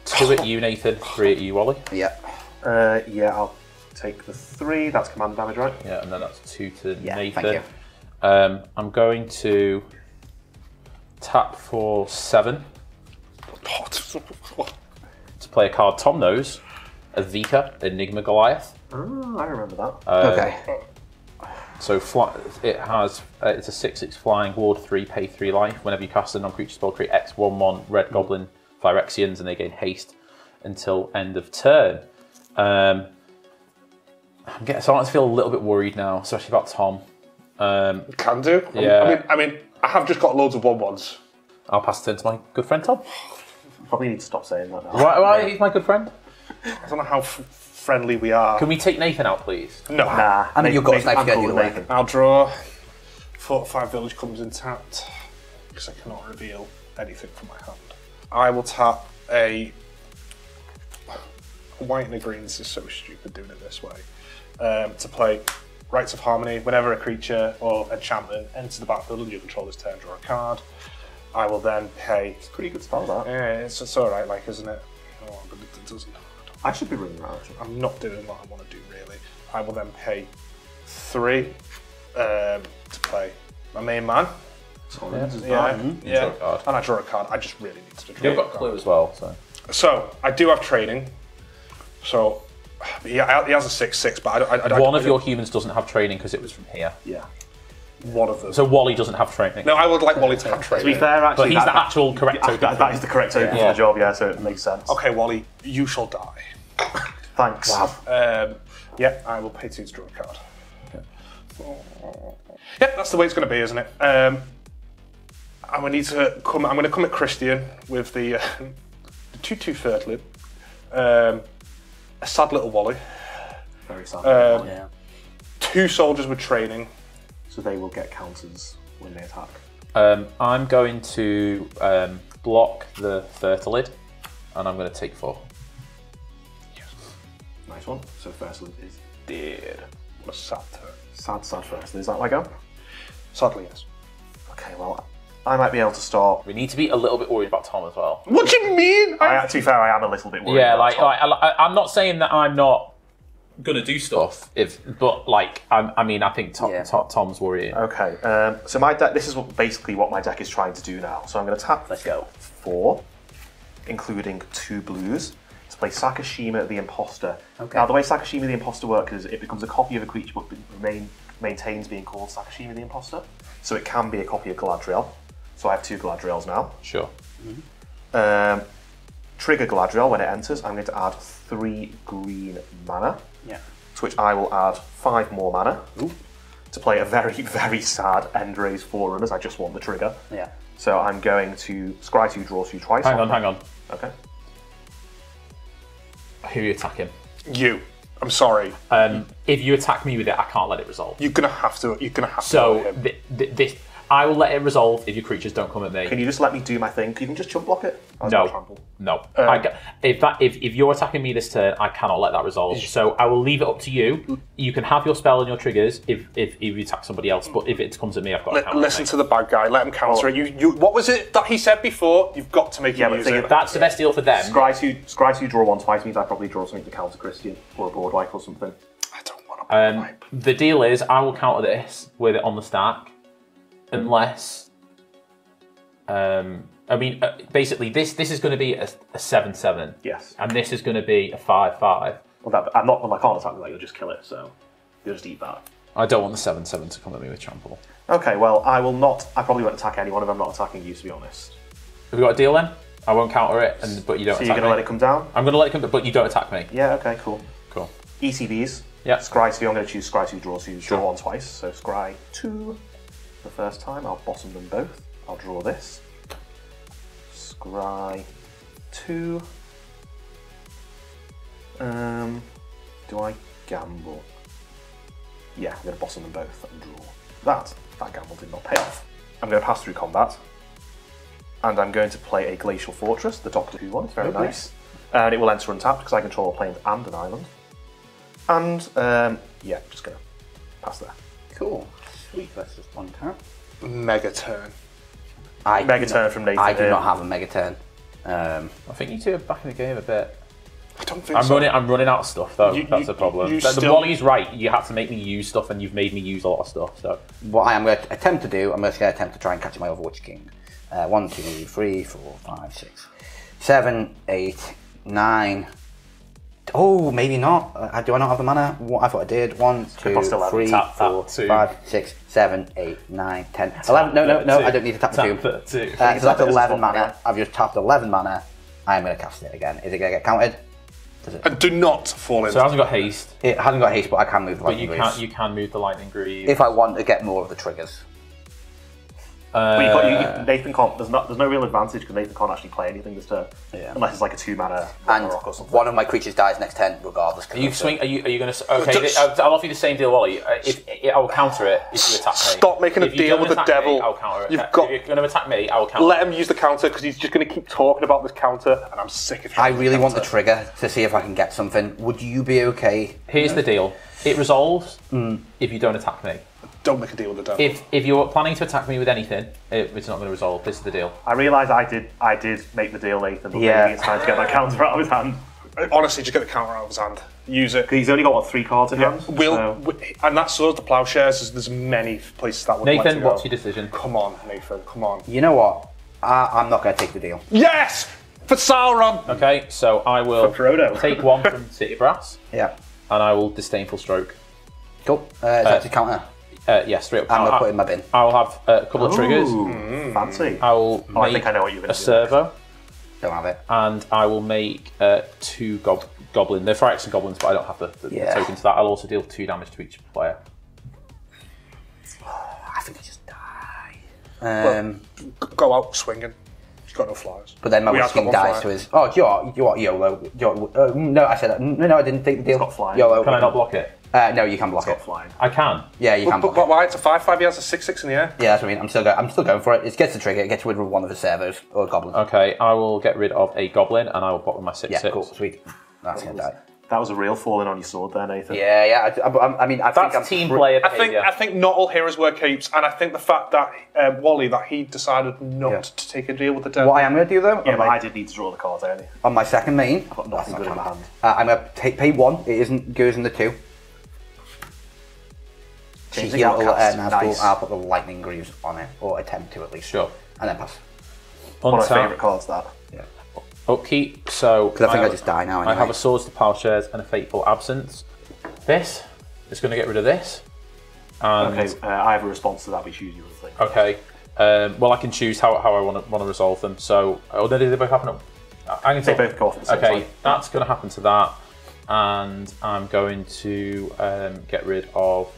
Two at you, Nathan. Three at you, Wally. Yeah. Uh, yeah, I'll take the three. That's command damage, right? Yeah, and then that's two to Yeah, Nathan. thank Um, I'm going to tap for seven to play a card Tom knows. Ovika, Enigma Goliath. Oh, I remember that. okay. So fly, it has uh, it's a six six flying ward three pay three life. Whenever you cast a non creature spell, create X one one red goblin Phyrexians, and they gain haste until end of turn. Um, I'm getting starting to feel a little bit worried now, especially about Tom. Um, Can do. I mean- Yeah. I mean, I mean, I have just got loads of one ones. I'll pass it turn to my good friend Tom. Probably need to stop saying that now. Why, why he's my good friend? I don't know how f- friendly we are. Can we take Nathan out, please? no. Nah. I mean, you've got Nathan, snipes I'm going cool either with way. Nathan. I'll draw. Fortified Village comes in tapped because I cannot reveal anything from my hand. I will tap a. a white and the greens is so stupid doing it this way. Um, to play Rites of Harmony. Whenever a creature or enchantment enters the battlefield and you control this turn, draw a card. I will then pay. It's pretty good spell that. Yeah, it's, it's alright, like, isn't it? Oh, but it, it doesn't. I should be running around. actually. I'm not doing what I want to do really. I will then pay three um, to play my main man. Yeah, yeah. Draw a card. And I draw a card. I just really need to draw You've a got card. clue as well, so. So I do have training. So yeah, he has a six six, but I don't. I, I, One I, of your humans doesn't have training because it was from here. Yeah. one of them. So Wally doesn't have training. no, I would like Wally to have training. To training. be fair, actually, But he's that- the actual correct that- token. that- that is the correct token Yeah. for the job. Yeah, so it makes sense. Okay, Wally, you shall die. Thanks. Um, yeah, I will pay two to draw a card. Yeah, that's the way it's going to be, isn't it? Um, I'm going to need to come. I'm going to come at Christian with the, uh, two two Fertilid, um, a sad little Wally, Very sad. Um, Yeah. two soldiers were training. so they will get counters when they attack. Um, I'm going to um, block the Fertilid, and I'm going to take four. Nice one. So Fertilid is dead. What a sad turn. Sad, sad first. Is that my go? Sadly, yes. Okay, well, I might be able to start. We need to be a little bit worried about Tom as well. What do you mean? I, to be fair, I am a little bit worried. Yeah, about like, Tom. like I, I'm not saying that I'm not gonna do stuff. If, but like, I'm, I mean, I think Tom, Yeah. Tom- Tom's worrying. Okay, um, so my deck. This is what, basically what my deck is trying to do now. So I'm going to tap. Let's go. Four, including two blues, to play Sakashima the Imposter. Okay. Now, the way Sakashima the Imposter works is it becomes a copy of a creature, but remain, maintains being called Sakashima the Imposter. So it can be a copy of Galadriel. So I have two Galadriels now. Sure. Um, trigger Galadriel when it enters. I'm going to add three green mana. Yeah. to which I will add five more mana Ooh. to play a very, very sad Endra's Forerunners. I just want the trigger. Yeah. So I'm going to scry two, draw two twice. Hang on, hang on. Okay. Who are you attacking? You. I'm sorry. Um, if you attack me with it, I can't let it resolve. You're gonna have to. You're gonna have to. So th- th- this, I will let it resolve if your creatures don't come at me. Can you just let me do my thing? Can You can just chump block it. I No. gonna trample. No, I ca- if that if, if you're attacking me this turn, I cannot let that resolve. So I will leave it up to you. You can have your spell and your triggers if if, if you attack somebody else, but if it comes at me, I've got to Li- counter listen it. to the bad guy. Let him counter it. You, you. What was it that he said before? You've got to make Yeah, him but use the thing it. is- That's the best deal for them. Scry two, scry two, draw one twice means I probably draw something to counter Christian or a board wipe or something. I don't want to. Um, the deal is, I will counter this with it on the stack, unless. Um, I mean, uh, basically, this this is going to be a, a seven seven, Yes. and this is going to be a five five. Well, that, I'm not. Well, I can't attack with that. You'll just kill it. So you'll just eat that. I don't want the seven seven to come at me with trample. Okay. Well, I will not. I probably won't attack anyone if I'm not attacking you. To be honest. Have we got a deal then? I won't counter it, and but you don't So you're gonna me. let it come down? I'm going to let it come, but you don't attack me. Yeah. Okay. Cool. Cool. ECBs. Yeah. Scry two. I'm going to choose Scry two, draw two, draw one twice. So Scry two the first time. I'll bottom them both. I'll draw this. Scry two. Um, do I gamble? Yeah, I'm going to bottom them both and draw. That that gamble did not pay off. I'm going to pass through combat, and I'm going to play a Glacial Fortress, the Doctor Who one. It's very Lovely. nice, and it will enter untapped because I control a plane and an island. And um, yeah, just gonna pass there. Cool. Sweet. Let's just one tap. Mega turn. I Mega turn not- from Nathan I do here. not have a mega turn. Um, I think you two are back in the game a bit. I don't think I'm so. running. I'm running out of stuff though. You- That's you- the problem. you the, the still- Wally's right. You have to make me use stuff, and you've made me use a lot of stuff. So what I am going to attempt to do, I'm just going to attempt to try and catch my Overwatch King. Uh, one, two, three, four, five, six, seven, eight, nine. Oh, maybe not. Uh, do I not have the mana? What I thought I did. One, two, past 11. three, Tap, tap, four, two. five, six, seven, eight, nine, ten, eleven. No, no, no. Two. I don't need to tap the Tap two. the two. Uh, so that's Exactly, 11 what- mana. I've just tapped 11 mana. I'm going to cast it again. Is it going to get counted? Does it? And do not fall in. So it hasn't got haste, It hasn't got haste, but I can move the lightning. but lightning you greaves. can you can move the lightning greaves. If I want to get more of the triggers. But you got, you, you, Nathan can't. There's not. There's no real advantage because Nathan can't actually play anything this turn, Yeah. unless it's like a two mana And rock or something. one of my creatures dies next turn, regardless. Are you swing? Are you? Are you going to? Okay, Just- I'll, I'll offer you the same deal, Wally. Uh, If, if I will counter it if you attack me. Stop making a If you deal with the attack me, devil. I'll counter it. You've Uh, got- If you're going to attack me, I will counter. Let him use the counter because he's just going to keep talking about this counter, and I'm sick of. It. I hearing really want the trigger to see if I can get something. Would you be okay? Here's the deal. It resolves Hmm. if you don't attack me. Don't make a deal with the devil. If if you're planning to attack me with anything, it, it's not going to resolve. This is the deal. I realise I did. I did make the deal, Nathan. But Yeah. maybe it's time to get that counter out of his hand. Honestly, just get the counter out of his hand. Use it. He's only got what three cards in hand. Will so- wi- and that's sort of the ploughshares. There's, there's many places that would like to Nathan, go. what's your decision? Come on, Nathan. Come on. You know what? I, I'm not going to take the deal. Yes, for Sauron. Okay, so I will For Frodo. take one from City Brass, Yeah. and I will disdainful stroke. Cool. Uh, is that just counter? Uh, yeah, straight up. I'm going to I'll- put in my bin. I'll have a couple of triggers. Ooh, fancy. I will Oh, I think I know what you're a going to do. servo, Don't have it. and I will make uh, two gob- goblin. They're Phyrexian goblins, but I don't have the, the, the Yeah. tokens for that. I'll also deal two damage to each player. I think I just die. Um, Go out swinging. He's got no flyers. but then my We have Witch King got one dies flyer. to his. Oh, do you know what? You know what? YOLO. YOLO. Uh, no, I said that. No, no, I didn't take the deal. got flying. YOLO. Can I not block it? Uh, no, you can block Got it. flying. I can. Yeah, you But, can but, block but it. why? It's a five-five. He has a six-six in the air. Yeah, that's what I mean. I'm still going. I'm still going for it. It gets the trigger. It gets rid of one of the servos or goblins. Okay, I will get rid of a goblin, and I will block with my six-six. yeah, six. cool, sweet. That's gonna die. That was a real falling on your sword there, Nathan. Yeah, yeah. I, I, I mean, I think That's I'm team pre- player I think. I think not all heroes wear capes, and I think the fact that uh, Wally that he decided not Yeah. to take a deal with the devil. What I am going to do though, Yeah, but my, I did need to draw the cards early. on my second main, I've got nothing good in my hand. uh, I'm going to pay one. It isn't goes in the two. Changing Cheeky little uh, outcast, Nazgul. nice. I'll put the lightning greaves on it, or attempt to at least. Sure. And then pass. One of my Untap, favourite cards, that. Yeah. upkeep. So Because I think I, have- just die now. I have a swords to plowshares and a fateful absence. This is going to get rid of this. And Okay, uh, I have a response to that, but choose your other thing. Okay. Um, well, I can choose how, how I want to want to resolve them. So, oh, no, they both happen. At, I can They both go off at the same Okay, time. that's going to happen to that, and I'm going to um, get rid of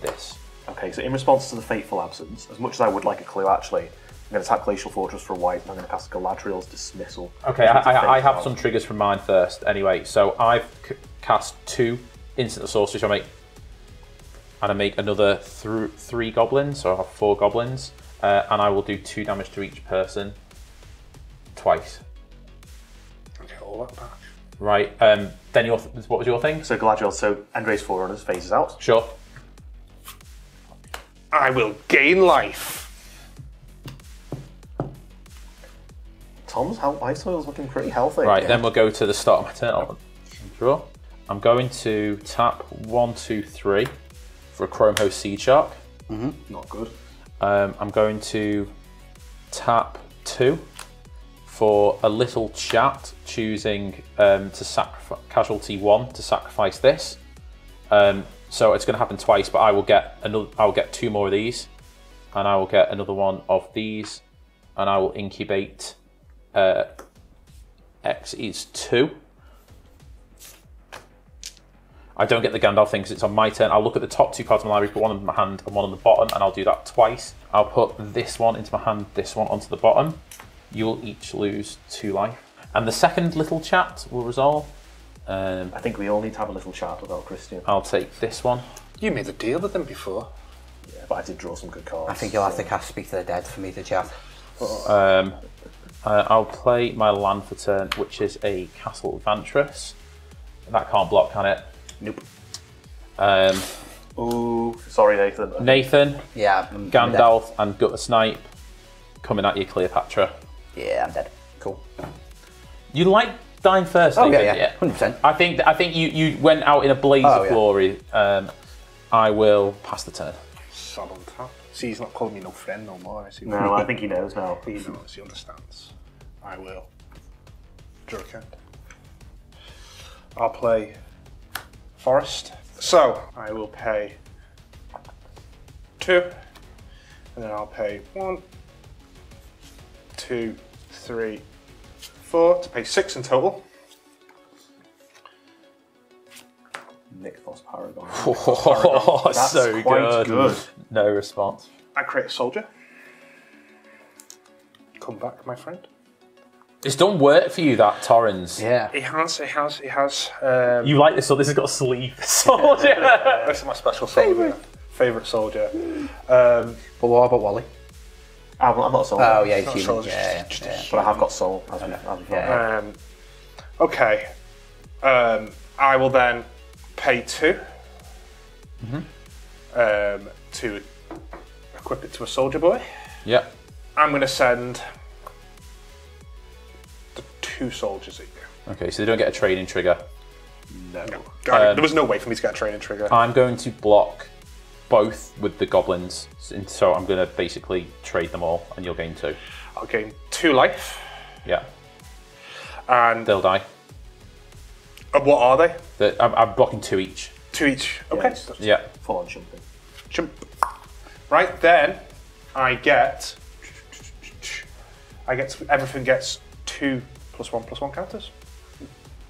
this. Okay, so in response to the Fateful Absence, as much as I would like a clue, actually, I'm going to attack Glacial Fortress for a white, and I'm going to cast Galadriel's Dismissal. Okay, I, Which is a I, I fate have card. some triggers from mine first. Anyway, so I've c- cast two instant sorceries. I make and I make another th- three goblins, so I have four goblins, uh, and I will do two damage to each person twice. Okay, all that back. Right. Um, then your th- what was your thing? So Galadriel, so Endray's Forerunners phases out. Sure. I will gain life. Tom's health life soil's looking pretty healthy. Right. Then we'll go to the start of my turn. I'll draw. I'm going to tap one, two, three for a Chrome Host Seedshark. Not good. Um, I'm going to tap two for a little chat, choosing um, to sacrifice casualty one to sacrifice this. Um, so it's going to happen twice, but I will get another. I will get two more of these, and I will get another one of these, and I will incubate. Uh, X is two. I don't get the Gandalf thing because it's on my turn. I'll look at the top two cards of my library, put one in my hand and one on the bottom, and I'll do that twice. I'll put this one into my hand, this one onto the bottom. You'll each lose two life. And the second little chat will resolve. Um, I think we all need to have a little chat about Christian. I'll take this one. You made a deal with them before. Yeah, but I did draw some good cards. I think you'll have to cast Speak to the Dead for me to chat. Um, uh, I'll play my land for turn, which is a Castle Vantress. That can't block, can it? Nope. Um, Ooh, sorry, Nathan. Nathan, Yeah. I'm, I'm Gandalf, and Guttersnipe coming at you, Cleopatra. Yeah, I'm dead. Cool. You like dying first, Oh yeah, Nathan? yeah, hundred percent. I think I think you, you went out in a blaze Oh, of yeah. glory. Um, I will pass the turn. Sod on tap. See, he's not calling me no friend no more. I see. No, I think he knows now. He knows, he understands. I will. Draw a. I'll play Forest. So, I will pay two, and then I'll pay one, two, three, four, to pay six in total. Nykthos Paragon. Oh, That's so quite good. good. No response. I create a soldier. come back, my friend. It's done work for you, that Torens. Yeah. He has, he has, he has. Um, You like this, so this has got a sleeve. Soldier. this is my special soldier. Favourite soldier. Um, But what about Wally? I'm, I'm not a soldier, Oh, yeah, he's Not human. soldier, Yeah, just- yeah, just- yeah. but I have got soul. As we, as we found Yeah. um, okay. Um, I will then pay 2 um, to equip it to a soldier boy. yeah. I'm going to send the two soldiers at you. Okay, so they don't get a training trigger. No. I- Um, there was no way for me to get a training trigger. I'm going to block both with the goblins, and so I'm going to basically trade them all, and you'll gain two. I'll gain two life. Yeah, And they'll die. uh, what are they? The- I'm, I'm blocking two each. Two each. Okay. it's just Yeah. Full on jumping. Jump. Right then, I get. I get everything gets two plus one plus one counters.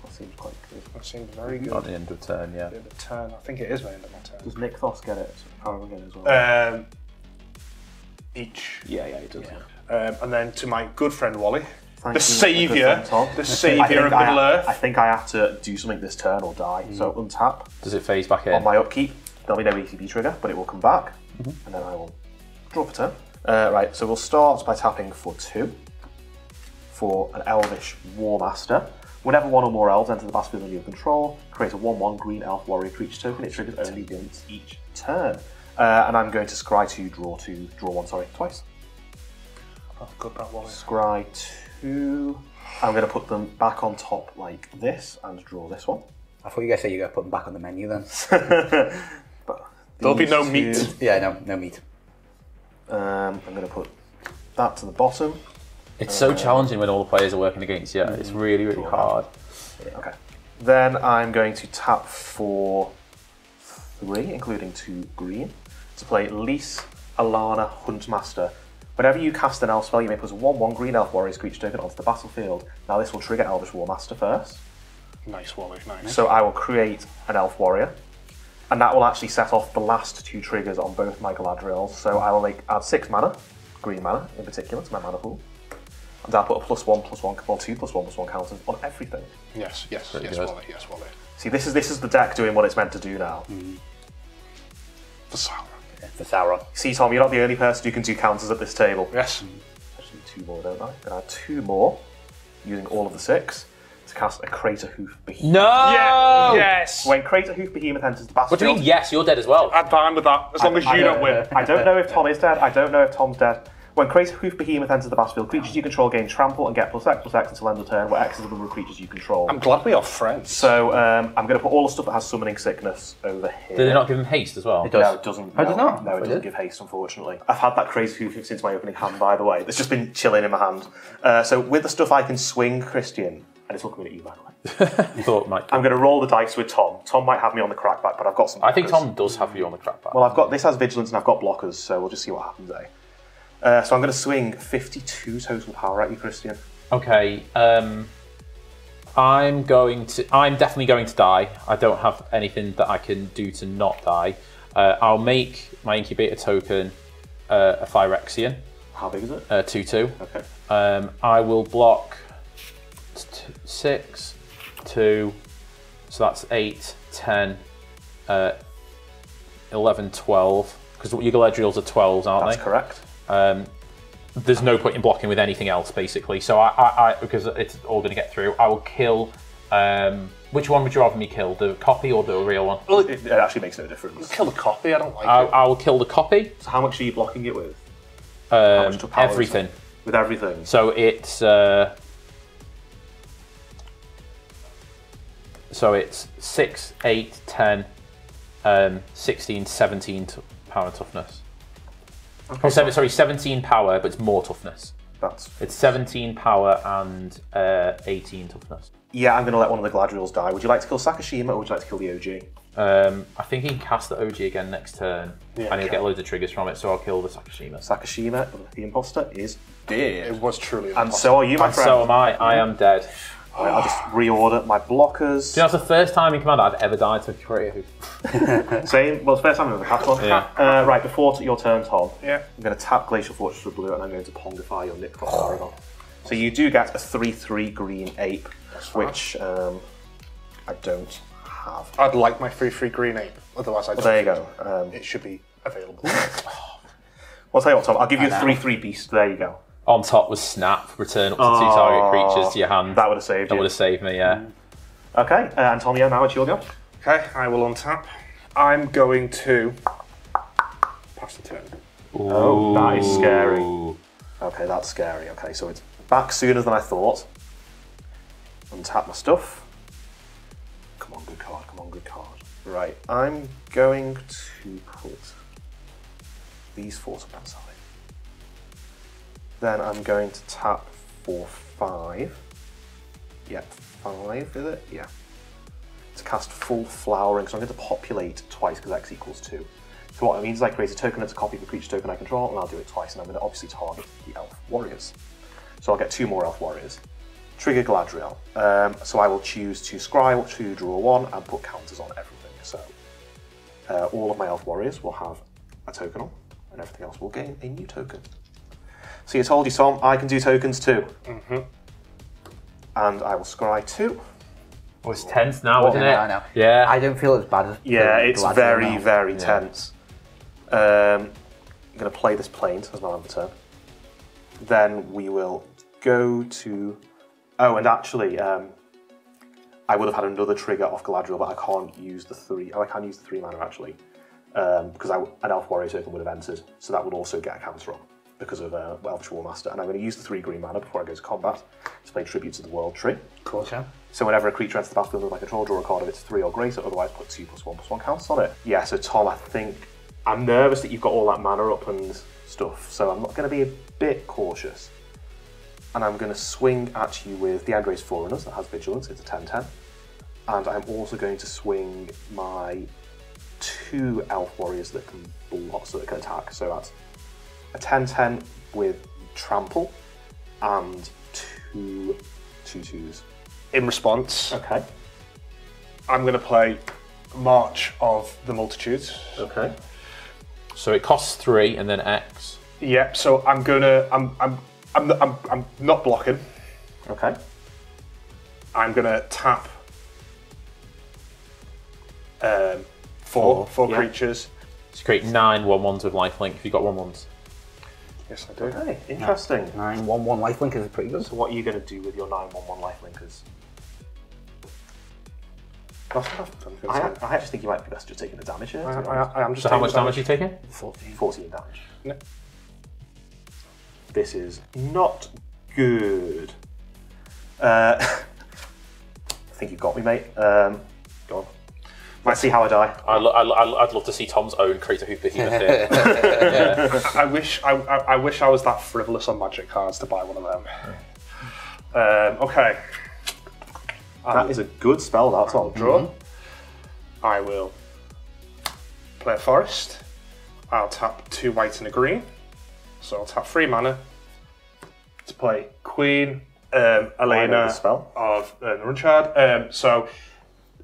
That seems quite good. That seems very good. At the end of turn, yeah. The End of turn. I think it is my end of my turn. Does Nykthos get it? Power get it as well. Um, each. yeah, yeah, he does. Um, and then to my good friend Wally, Thank the saviour, good friend Tom. the saviour of I, Middle Earth. I think I have to do something this turn or die. So untap Does it phase back in? on my upkeep. There'll be no ETB trigger, but it will come back, Mm-hmm. and then I will draw for turn. Uh, right, so we'll start by tapping for two for an Elvish Warmaster. Whenever one or more elves enter the battlefield under your control, create a 1-1 green elf warrior creature token. It triggers only once each turn. Uh, and I'm going to scry two, draw two, draw one, sorry, twice. oh, good that Wally. Scry two. I'm going to put them back on top like this and draw this one. I thought you guys said you were going to put them back on the menu then. But There'll be no two- meat. yeah, no, no meat. Um, I'm going to put that to the bottom. It's so challenging when all the players are working against you. It's mm. really, really hard. Okay. Then I'm going to tap for three, including two green, to play Lys Alana Huntmaster. Whenever you cast an elf spell, you may put a 1 1 green elf warrior's creature token onto the battlefield. Now, this will trigger Elvish Warmaster first. Nice Wally, nice. So I will create an elf warrior, and that will actually set off the last two triggers on both my Galadriels. So I will make add six mana, green mana in particular, to my mana pool. And I'll put a plus one, plus one, well, two plus one, plus one counters on everything. Yes, yes, Pretty yes, good. Wally, yes, Wally. See, this is this is the deck doing what it's meant to do now. Mm. For Sauron. Yeah, for Sauron. See, Tom, you're not the only person who can do counters at this table. Yes. Mm. Actually, two more, don't I? Gonna add two more, using all of the six, to cast a Craterhoof Behemoth. No! Yeah, yes. When Craterhoof Behemoth enters the What do battlefield, you mean, yes, you're dead as well? I'm fine with that, as long as I you don't win. I don't know if Tom is dead. I don't know if Tom's dead. When Craterhoof Behemoth enters the battlefield, creatures you control gain trample and get plus X plus X until end of turn, where X is the number of creatures you control. I'm glad we are friends. so um, I'm going to put all the stuff that has summoning sickness over here. Did they not give him haste as well? It does. No, it doesn't. Oh, no, it does not? No, it it doesn't did? give haste, unfortunately. I've had that crazy hoof since my opening hand, by the way. It's just been chilling in my hand. Uh, so with the stuff I can swing, Christian, and it's looking at you, by the way. I thought Mike. I'm going to roll the dice with Tom. Tom might have me on the crackback, but I've got some. I think. Tom does have you on the crap back. Well, I've got this has vigilance and I've got blockers, so we'll just see what happens. Eh? Uh, so I'm going to swing 52 total power at you, Christian. Okay, um, I'm going to. I'm definitely going to die. I don't have anything that I can do to not die. Uh, I'll make my incubator token uh, a Phyrexian, How big is it? uh, 2 2. Okay. Um, I will block t- 6, 2, so that's 8, 10, uh, 11, 12. Because your Galadriels are 12s, aren't That's they? That's correct. Um, there's no point in blocking with anything else, basically. So I, I, I because it's all going to get through. I will kill. Um, which one would you rather me kill, the copy or the real one? Well, It, it actually makes no difference. kill the copy, I don't like I, it. I will kill the copy. So how much are you blocking it with? Um, much to power is everything. With everything. So it's uh, so it's 6, 8, 10, um, 16, 17 t- power and toughness. Oh, seven, sorry, 17 power, but it's more toughness. That's It's 17 power and uh, 18 toughness. yeah. I'm going to let one of the Galadriels die. Would you like to kill Sakashima or would you like to kill the OG? Um, I think he can cast the OG again next turn, Yeah, and he'll yeah. get loads of triggers from it. So I'll kill the Sakashima. Sakashima, the imposter, is dead. It was truly And so are you, my And friend. so am I. I am dead. Right, I'll just reorder my blockers. That's the first time in Commander I've ever died to a a Same. Well, it's the first time I've ever cast one. Yeah. Uh, right, before t- your turn, Tom. Yeah. I'm going to tap Glacial Fortress for blue, and I'm going to Pongify your Nykthos Paragon. So you do get a three-three green ape, which um, I don't have. I'd like my free free green ape. Otherwise, I Well, there you go. Um, It should be available. well, I'll tell you what, Tom. I'll give you a three-three beast. There you go. On top was Snap, return up to two target creatures to your hand. That would have saved me. That you. would have saved me, yeah. Okay, uh, and Tom, now it's your go. okay, I will untap. I'm going to pass the turn. Oh, that is scary. Okay, that's scary. Okay, so it's back sooner than I thought. Untap my stuff. Come on, good card. Come on, good card. Right, I'm going to put these four to one side. Then I'm going to tap for five. Yep, five, is it? Yeah. To cast full flowering, so I'm going to populate twice because X equals two. So what it means is I create a token that's a copy of a creature token I control, and I'll do it twice, and I'm going to obviously target the elf warriors. So I'll get two more elf warriors. Trigger Galadriel. Um, so I will choose to scry to draw one and put counters on everything. So uh, all of my elf warriors will have a token on, and everything else will gain a new token. See, I told you, Tom, I can do tokens too. Mm-hmm. And I will scry two. Oh, it's tense now, isn't it? Yeah, I know. Yeah. I don't feel as bad as Yeah, it's very, now. very tense. Um, I'm going to play this plains as my land turn. Then we will go to. Oh, and actually, um, I would have had another trigger off Galadriel, but I can't use the three. Oh, I can use the three mana actually, um, because I, an Elf Warrior token would have entered, so that would also get a counter on because of uh, Elvish Warmaster. And I'm going to use the three green mana before I go to combat to play tribute to the World Tree. Of course. So whenever a creature enters the battlefield with my control, draw a card of its three or greater, otherwise put two plus one plus one counts on it. Yeah, so Tom, I think I'm nervous that you've got all that mana up and stuff, so I'm not going to be a bit cautious. And I'm going to swing at you with the Andres Forerunners that has Vigilance, it's a 10 10. And I'm also going to swing my two Elf Warriors that can block, so that can attack. So that's a 10 10 with Trample and two two twos. In response, Okay. I'm going to play March of the Multitudes. Okay. So it costs three and then X. Yep. So I'm gonna. I'm. I'm. I'm. I'm, I'm not blocking. Okay. I'm gonna tap. Um, four, four yeah. creatures. So you create nine one ones with lifelink if you've got one ones. Yes, I do. Okay. Interesting. Nine one one lifelink is pretty good. So what are you going to do with your 911 lifelinkers? That's what I've. I, I actually think you might be best just taking the damage here. I, I, I am just So how taking much the damage are you taking? Fourteen. 14 damage. No. This is not good. Uh, I think you've got me, mate. Um, go on. Let's see how I die. I lo- I lo- I'd love to see Tom's own Craterhoof Behemoth here. yeah. I wish I, I, I wish I was that frivolous on magic cards to buy one of them. Um, okay. That is a good spell, that's all. Draw. I will play a forest. I'll tap two white and a green. So I'll tap three mana to play Queen um, Elena the spell. of uh, Runchard. Um, so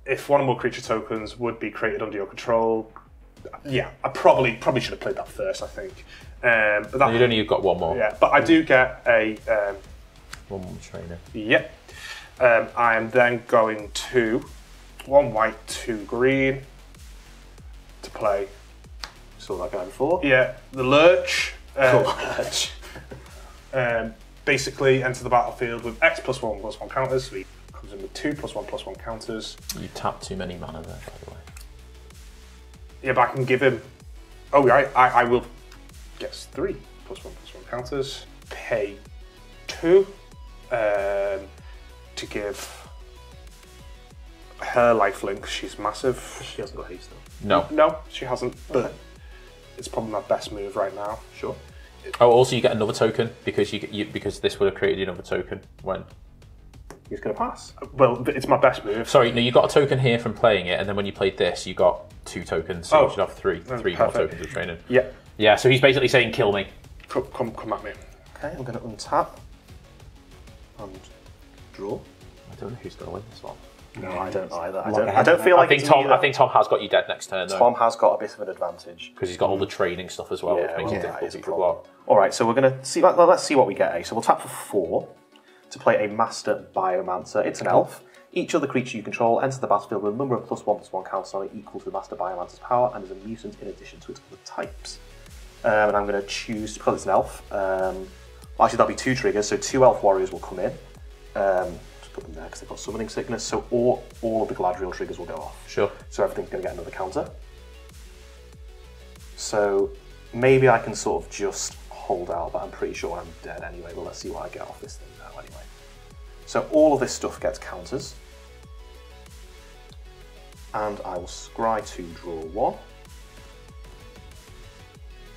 if one or more creature tokens would be created under your control, yeah, I probably probably should have played that first. I think. Um, but that, You'd only you've got one more. yeah, but I do get a um, One more trainer. Yep. Um, I am then going to one white, two green to play. Saw that guy before. Yeah, the lurch. Um, Cool. um, basically, enter the battlefield with X plus one plus one counters. So comes in with two plus one plus one counters. You tap too many mana there, by the way. Yeah, but I can give him. Oh, yeah, I, I, I will. Guess three plus one plus one counters. Pay two um, to give her lifelink. She's massive. She hasn't got haste though. No. No, she hasn't, but it's probably my best move right now. Sure. Oh, also you get another token because you, you because this would have created another token when. He's going to pass. Well, it's my best move. Sorry, no, you got a token here from playing it, and then when you played this, you got two tokens. So Oh. you should have three, three more tokens of training. Yeah, Yeah, so he's basically saying, "Kill me." come, come, come at me. Okay, I'm going to untap and draw. I don't know who's going to win this one. No, I don't either. I don't, I don't feel I like think Tom. either. I think Tom has got you dead next turn though, Tom has got a bit of an advantage. because he's got all the training stuff as well, Yeah, which makes well, it that difficult a to block. All right, so we're going to see. Well, let's see what we get. Eh? So we'll tap for four to play a Master Biomancer. It's an elf. Each other creature you control enters the battlefield with a number of plus one plus one counters on it equal to the Master Biomancer's power and is a mutant in addition to its other types. Um, and I'm going to choose because it's an elf. Um, well, actually, that'll be two triggers. So two elf warriors will come in. Um, just put them there because they've got summoning sickness. So all all of the Galadriel triggers will go off. Sure. So everything's going to get another counter. So maybe I can sort of just hold out, but I'm pretty sure I'm dead anyway. But let's see what I get off this thing anyway. So all of this stuff gets counters. And I will scry to draw one.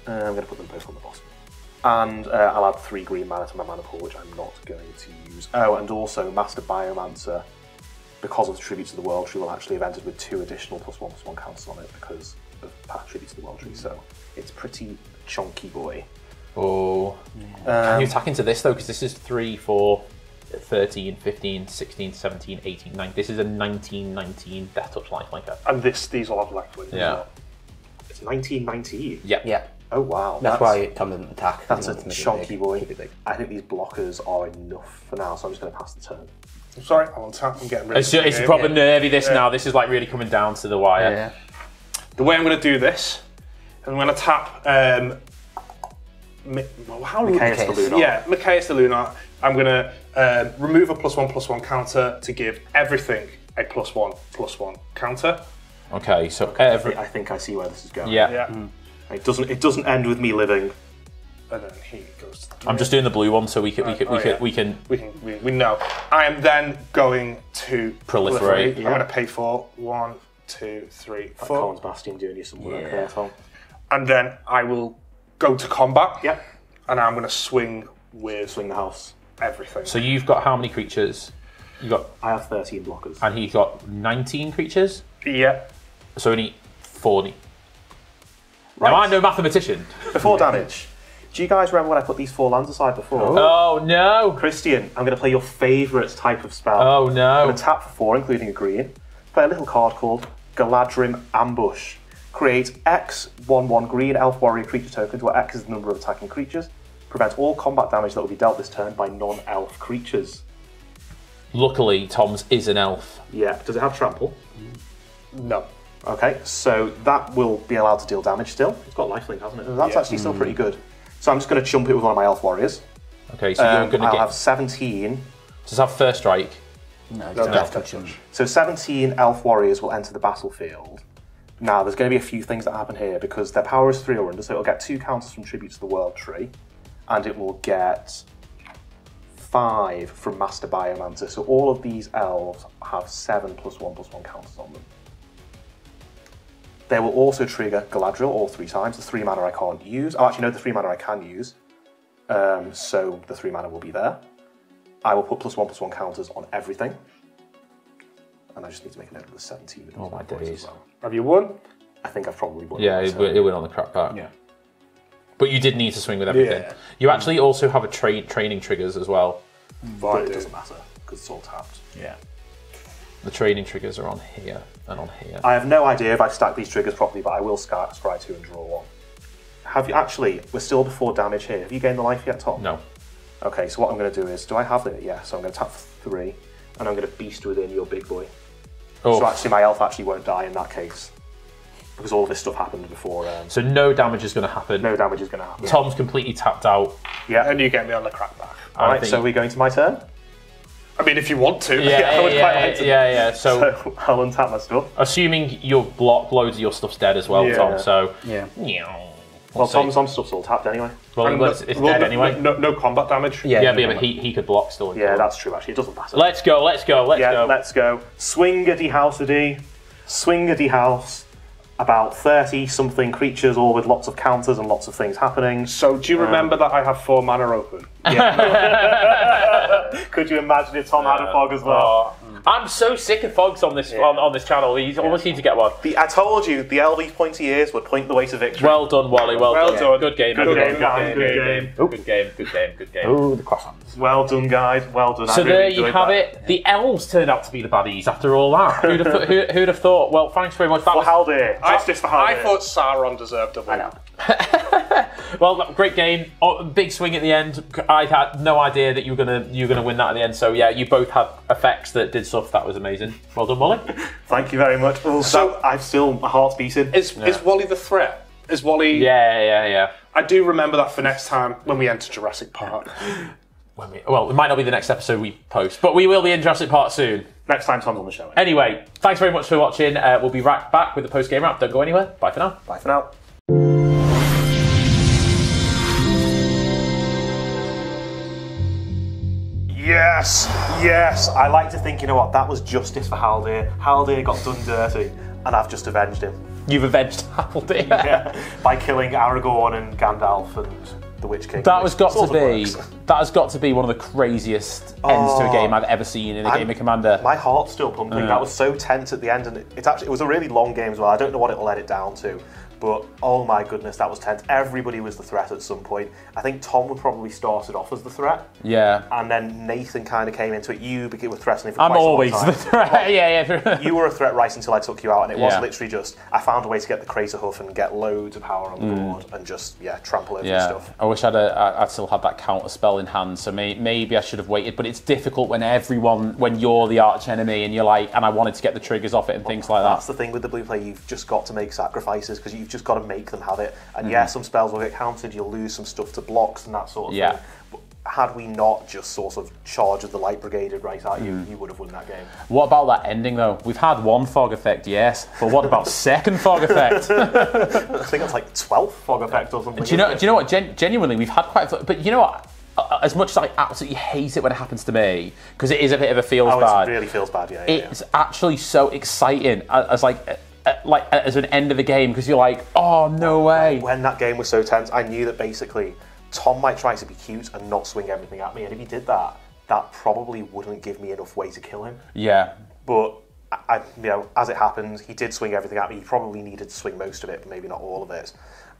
And I'm going to put them both on the bottom. And uh, I'll add three green mana to my mana pool, which I'm not going to use. Oh, and also Master Biomancer because of the Tribute to the World Tree, will actually have entered with two additional plus one plus one counters on it because of past Tribute to the World Tree. So it's pretty chunky boy. Oh. Can Um, you attack into this though? Because this is 3, 4, 13, 15, 16, 17, 18, 9. This is a 19, 19 Death Touch lifelinker. And this, these will have lifelink. as Yeah. well. It's 1919. Yep. Yeah. Oh wow. That's, why it comes in attack. That's He a wants to make it chunky big, boy. big. I think these blockers are enough for now, so I'm just going to pass the turn. I'm sorry, I'm on tap. I'm getting ready. It's, for the it's game. proper nervy this Yeah. now. This is like really coming down to the wire. Yeah. The way I'm going to do this, I'm going to tap. Um, Mi- well, how Mikaeus the Mikaeus. Lunarch. Yeah, Mikaeus the Lunarch. I'm going to uh, remove a plus one plus one counter to give everything a plus one plus one counter. Okay, so I every. think, I think I see where this is going. Yeah. Yeah. It doesn't. It doesn't end with me living. And then he goes. To the I'm just doing the blue one so we can we can we Oh, can, yeah. we can We can. We, we know. I am then going to Proliferate, I'm going to pay for one, two, three, four, Karn's Bastion doing you some work Yeah. there, Tom. and then I will go to combat. Yep. And I'm going to swing with Swing the house. everything. So you've got how many creatures? You got I have 13 blockers. and he's got 19 creatures. yeah. So only 40. Now I'm no mathematician. Before damage, do you guys remember when I put these four lands aside before? Oh, oh no! Christian, I'm going to play your favourite type of spell. Oh I'm no! going to tap for four, including a green. Play a little card called Galadhrim Ambush. Create X 1 1 green elf warrior creature tokens, where X is the number of attacking creatures. Prevent all combat damage that will be dealt this turn by non elf creatures. Luckily, Tom's is an elf. Yeah, does it have trample? No. Okay, so that will be allowed to deal damage still. It's got lifelink, hasn't it? That's Yeah. actually still pretty good. So I'm just going to chump it with one of my elf warriors. Okay, so Um, you're going to I'll get. have 17 Does have first strike? No, No, just no, death no. touch him. So 17 elf warriors will enter the battlefield. Now, there's going to be a few things that happen here because their power is 3 or under, so it'll get 2 counters from Tribute to the World Tree, and it will get 5 from Master Biomancer. So all of these elves have 7 plus 1 plus 1 counters on them. They will also trigger Galadriel all three times. The 3 mana I can't use. Oh, actually, no, the 3 mana I can use. Um, so the 3 mana will be there. I will put plus 1 plus 1 counters on everything. And I just need to make a note of the 17. with Oh, my points days. as well. Have you won? I think I've probably won. Yeah, that it, it went on the crap part. Yeah. But you did need to swing with everything. Yeah. You actually also have a tra- training triggers as well. But I it do. doesn't matter because it's all tapped. Yeah. The training triggers are on here and on here. I have no idea if I've stacked these triggers properly, but I will sky, scry two and draw one. Have you actually? We're still before damage here. Have you gained the life yet, Tom? no. Okay, so what I'm going to do is, do I have it? Yeah. So I'm going to tap three, and I'm going to beast within your big boy. Oh, So actually, my elf actually won't die in that case because all of this stuff happened before. Um, so no damage is going to happen. no damage is going to happen. Tom's completely tapped out. Yeah. And you get me on the crackback. All I right. think- So we're going to my turn. I mean, if you want to. Yeah, yeah, I would yeah, quite yeah, like to. yeah, yeah. So, So I'll untap my stuff. assuming your block loads of your stuff's dead as well, Yeah. Tom. So, Yeah. Meow. Well, see. Tom's, Tom's stuff's all tapped anyway. well, And it's, no- it's well, dead no, anyway. No, no, no combat damage. Yeah. yeah, no but, yeah, but he, he could block still. Yeah, that's true. Actually, it doesn't matter. Let's go. Let's go. Let's yeah, go. let's go. Swingity housedy, swingity house. A D. Swing at the house. About thirty something creatures, all with lots of counters and lots of things happening. So, do you um, remember that I have four mana open? Yeah. Could you imagine if Tom had a fog as well? Oh, I'm so sick of Fogs on this on, on this channel. He's almost need to get one. The, I told you the LB pointy ears would point the way to victory. Well done, Wally. Well, Well done. done. Good game. Good everyone. game, guys. Good Good game. Good game. Good game. Good game. Oh, the croissants. well done, guys. Well done. So I really there you have that. it. The elves turned out to be the baddies after all that. who'd, have, who, who'd have thought? Well, thanks very much. That For was, Haldir. I, Justice for I thought Sauron deserved a win. I know. well, great game. Oh, big swing at the end. I had no idea that you were gonna you were gonna win that at the end. So yeah, you both had effects that did stuff that was amazing. Well done, Wally. Thank you very much. Well, So- so I've still my heart's beating. Is is Wally the threat? Is Wally? Yeah, yeah, yeah. I do remember that for next time when we enter Jurassic Park. When we- well, it might not be the next episode we post, but we will be in Jurassic Park soon. Next time Tom's on the show. Anyway, thanks very much for watching. Uh, we'll be right back with the post game wrap. Don't go anywhere. Bye for now. Bye for now. Yes, yes. I like to think, you know what, that was justice for Haldir. Haldir got done dirty, and I've just avenged him. You've avenged Haldir. Yeah, by killing Aragorn and Gandalf and the Witch King. That has got to be. works. That has got to be one of the craziest ends to a Oh. game I've ever seen in a I'm- game of Commander. My heart's still pumping. That was so tense at the end, and it, it's actually it was a really long game as well. I don't know what it'll let it down to, but oh my goodness, that was tense. Everybody was the threat at some point. I think Tom would probably started off as the threat, yeah. and then Nathan kind of came into it. You became were threatening for I'm quite always a long the time. threat. yeah, yeah. You were a threat right until I took you out, and it was Yeah. literally just I found a way to get the Craterhoof and get loads of power on the board and just yeah trample over Mm. Yeah, stuff. I wish I'd uh, I, I still had that counter spell in hand. So may, maybe I should have waited. But it's difficult when everyone, when you're the arch enemy, and you're like, and I wanted to get the triggers off it and things like That's that. That's the thing with the blue play. You've just got to make sacrifices because you've just got to make them have it. And Mm-hmm. yeah, some spells will get countered. You'll lose some stuff to blocks and that sort of Yeah. thing. But had we not just sort of charged the light brigaded right at you, Mm. you would have won that game. What about that ending though? We've had one fog effect, yes, but what about second fog effect? I think it's like 12th fog effect or something. Do you know? Do you know what? Gen- genuinely, we've had quite. A, but you know what? As much as I absolutely hate it when it happens to me, because it is a bit of a feels? Oh, bad. it really feels bad. Yeah, yeah, yeah. it's actually so exciting as like uh, like uh, as an end of the game because you're like, oh no way. When that game was so tense, I knew that basically Tom might try to be cute and not swing everything at me. And if he did that, that probably wouldn't give me enough way to kill him. Yeah, But I, you know, as it happened, he did swing everything at me. He probably needed to swing most of it, but maybe not all of it.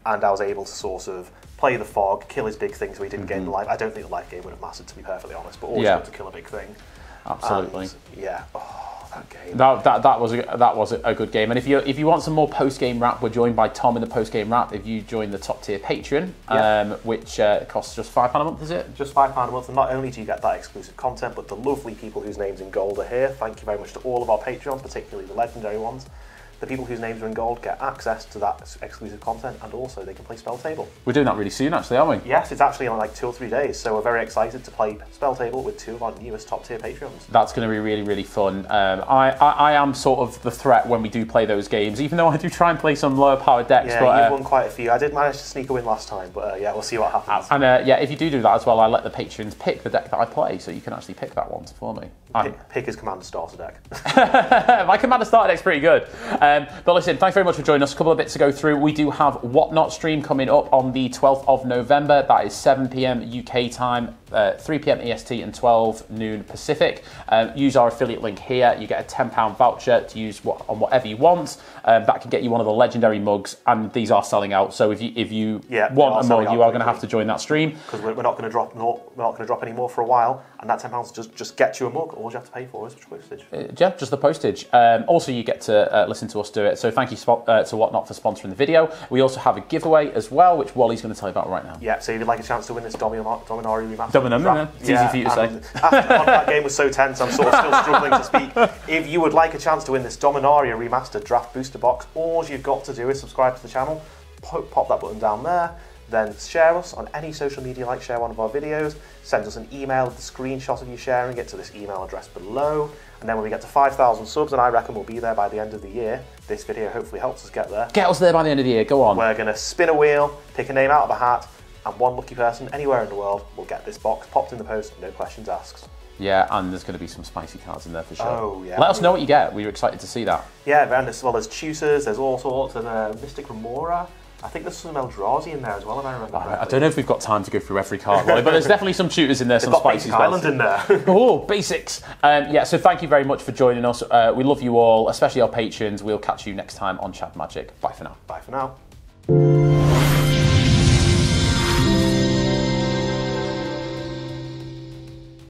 And I was able to sort of play the fog, kill his big thing, so he didn't gain the life. I don't think the life game would have mattered, to be perfectly honest. But always Mm-hmm. Yeah. to kill a big thing. absolutely. And, yeah. Oh, that game. That, that, that was a, that was a good game, and if you if you want some more post game wrap, we're joined by Tom in the post game wrap. If you join the top tier Patreon, Yeah. um, which uh, costs just five pound a month, is it? Just five pound a month, and not only do you get that exclusive content, but the lovely people whose names in gold are here. Thank you very much to all of our Patreons, particularly the legendary ones. The people whose names are in gold get access to that exclusive content, and also they can play Spell Table. We're doing that really soon, actually, aren't we? Yes, it's actually in like two or three days, so we're very excited to play Spell Table with two of our newest top tier Patreons. That's going to be really, really fun. Um, I, I, I am sort of the threat when we do play those games, even though I do try and play some lower powered decks. Yeah, but, you've uh, won quite a few. I did manage to sneak a win last time, but uh, yeah, we'll see what happens. and uh, yeah, if you do do that as well, I let the patrons pick the deck that I play, so you can actually pick that one for me. Pick, pick his commander starter deck. My commander starter deck's pretty good. Um, but listen, thanks very much for joining us. A couple of bits to go through. We do have Whatnot stream coming up on the 12th of November. That is 7 p.m. UK time, uh, 3 p.m. EST, and 12 noon Pacific. Um, use our affiliate link here. You get a £10 voucher to use what, on whatever you want. Um, that can get you one of the legendary mugs, and these are selling out. So if you if you Yeah, want a mug, you are going to have to join that stream. Because we're, we're not going to drop no, we're not going to drop any more for a while, and that ten pounds just just gets you a mug. All you have to pay for is postage. Yeah, just the postage. Um, also, you get to uh, listen to us do it. So thank you spot, uh, to Whatnot for sponsoring the video. We also have a giveaway as well, which Wally's going to tell you about right now. Yeah, so if you'd like a chance to win this Dominar- Dominari remaster. Dominum, draft- yeah. Easy for you to say. After that game was so tense, I'm sort of still struggling to speak. If you would like a chance to win this Dominaria remastered draft booster box, all you've got to do is subscribe to the channel, pop, pop that button down there, then share us on any social media like share one of our videos, send us an email with the screenshot of you sharing it to this email address below, and then when we get to 5,000 subs, and I reckon we'll be there by the end of the year, this video hopefully helps us get there. Get us there by the end of the year. Go on. We're going to spin a wheel, pick a name out of a hat, and one lucky person anywhere in the world will get this box popped in the post, no questions asked. Yeah, and there's going to be some spicy cards in there for sure. Oh, yeah. Let us know what you get. We're excited to see that. Yeah, and as well, there's Tusers, there's all sorts, there's uh, Mystic Remora, I think there's some Eldrazi in there as well, if I remember I correctly. don't know if we've got time to go through every card, but there's definitely some shooters in there, some spicy Island in there. Oh, basics. Um, yeah, so thank you very much for joining us. Uh, we love you all, especially our patrons. We'll catch you next time on Chad Magic. Bye for now. Bye for now.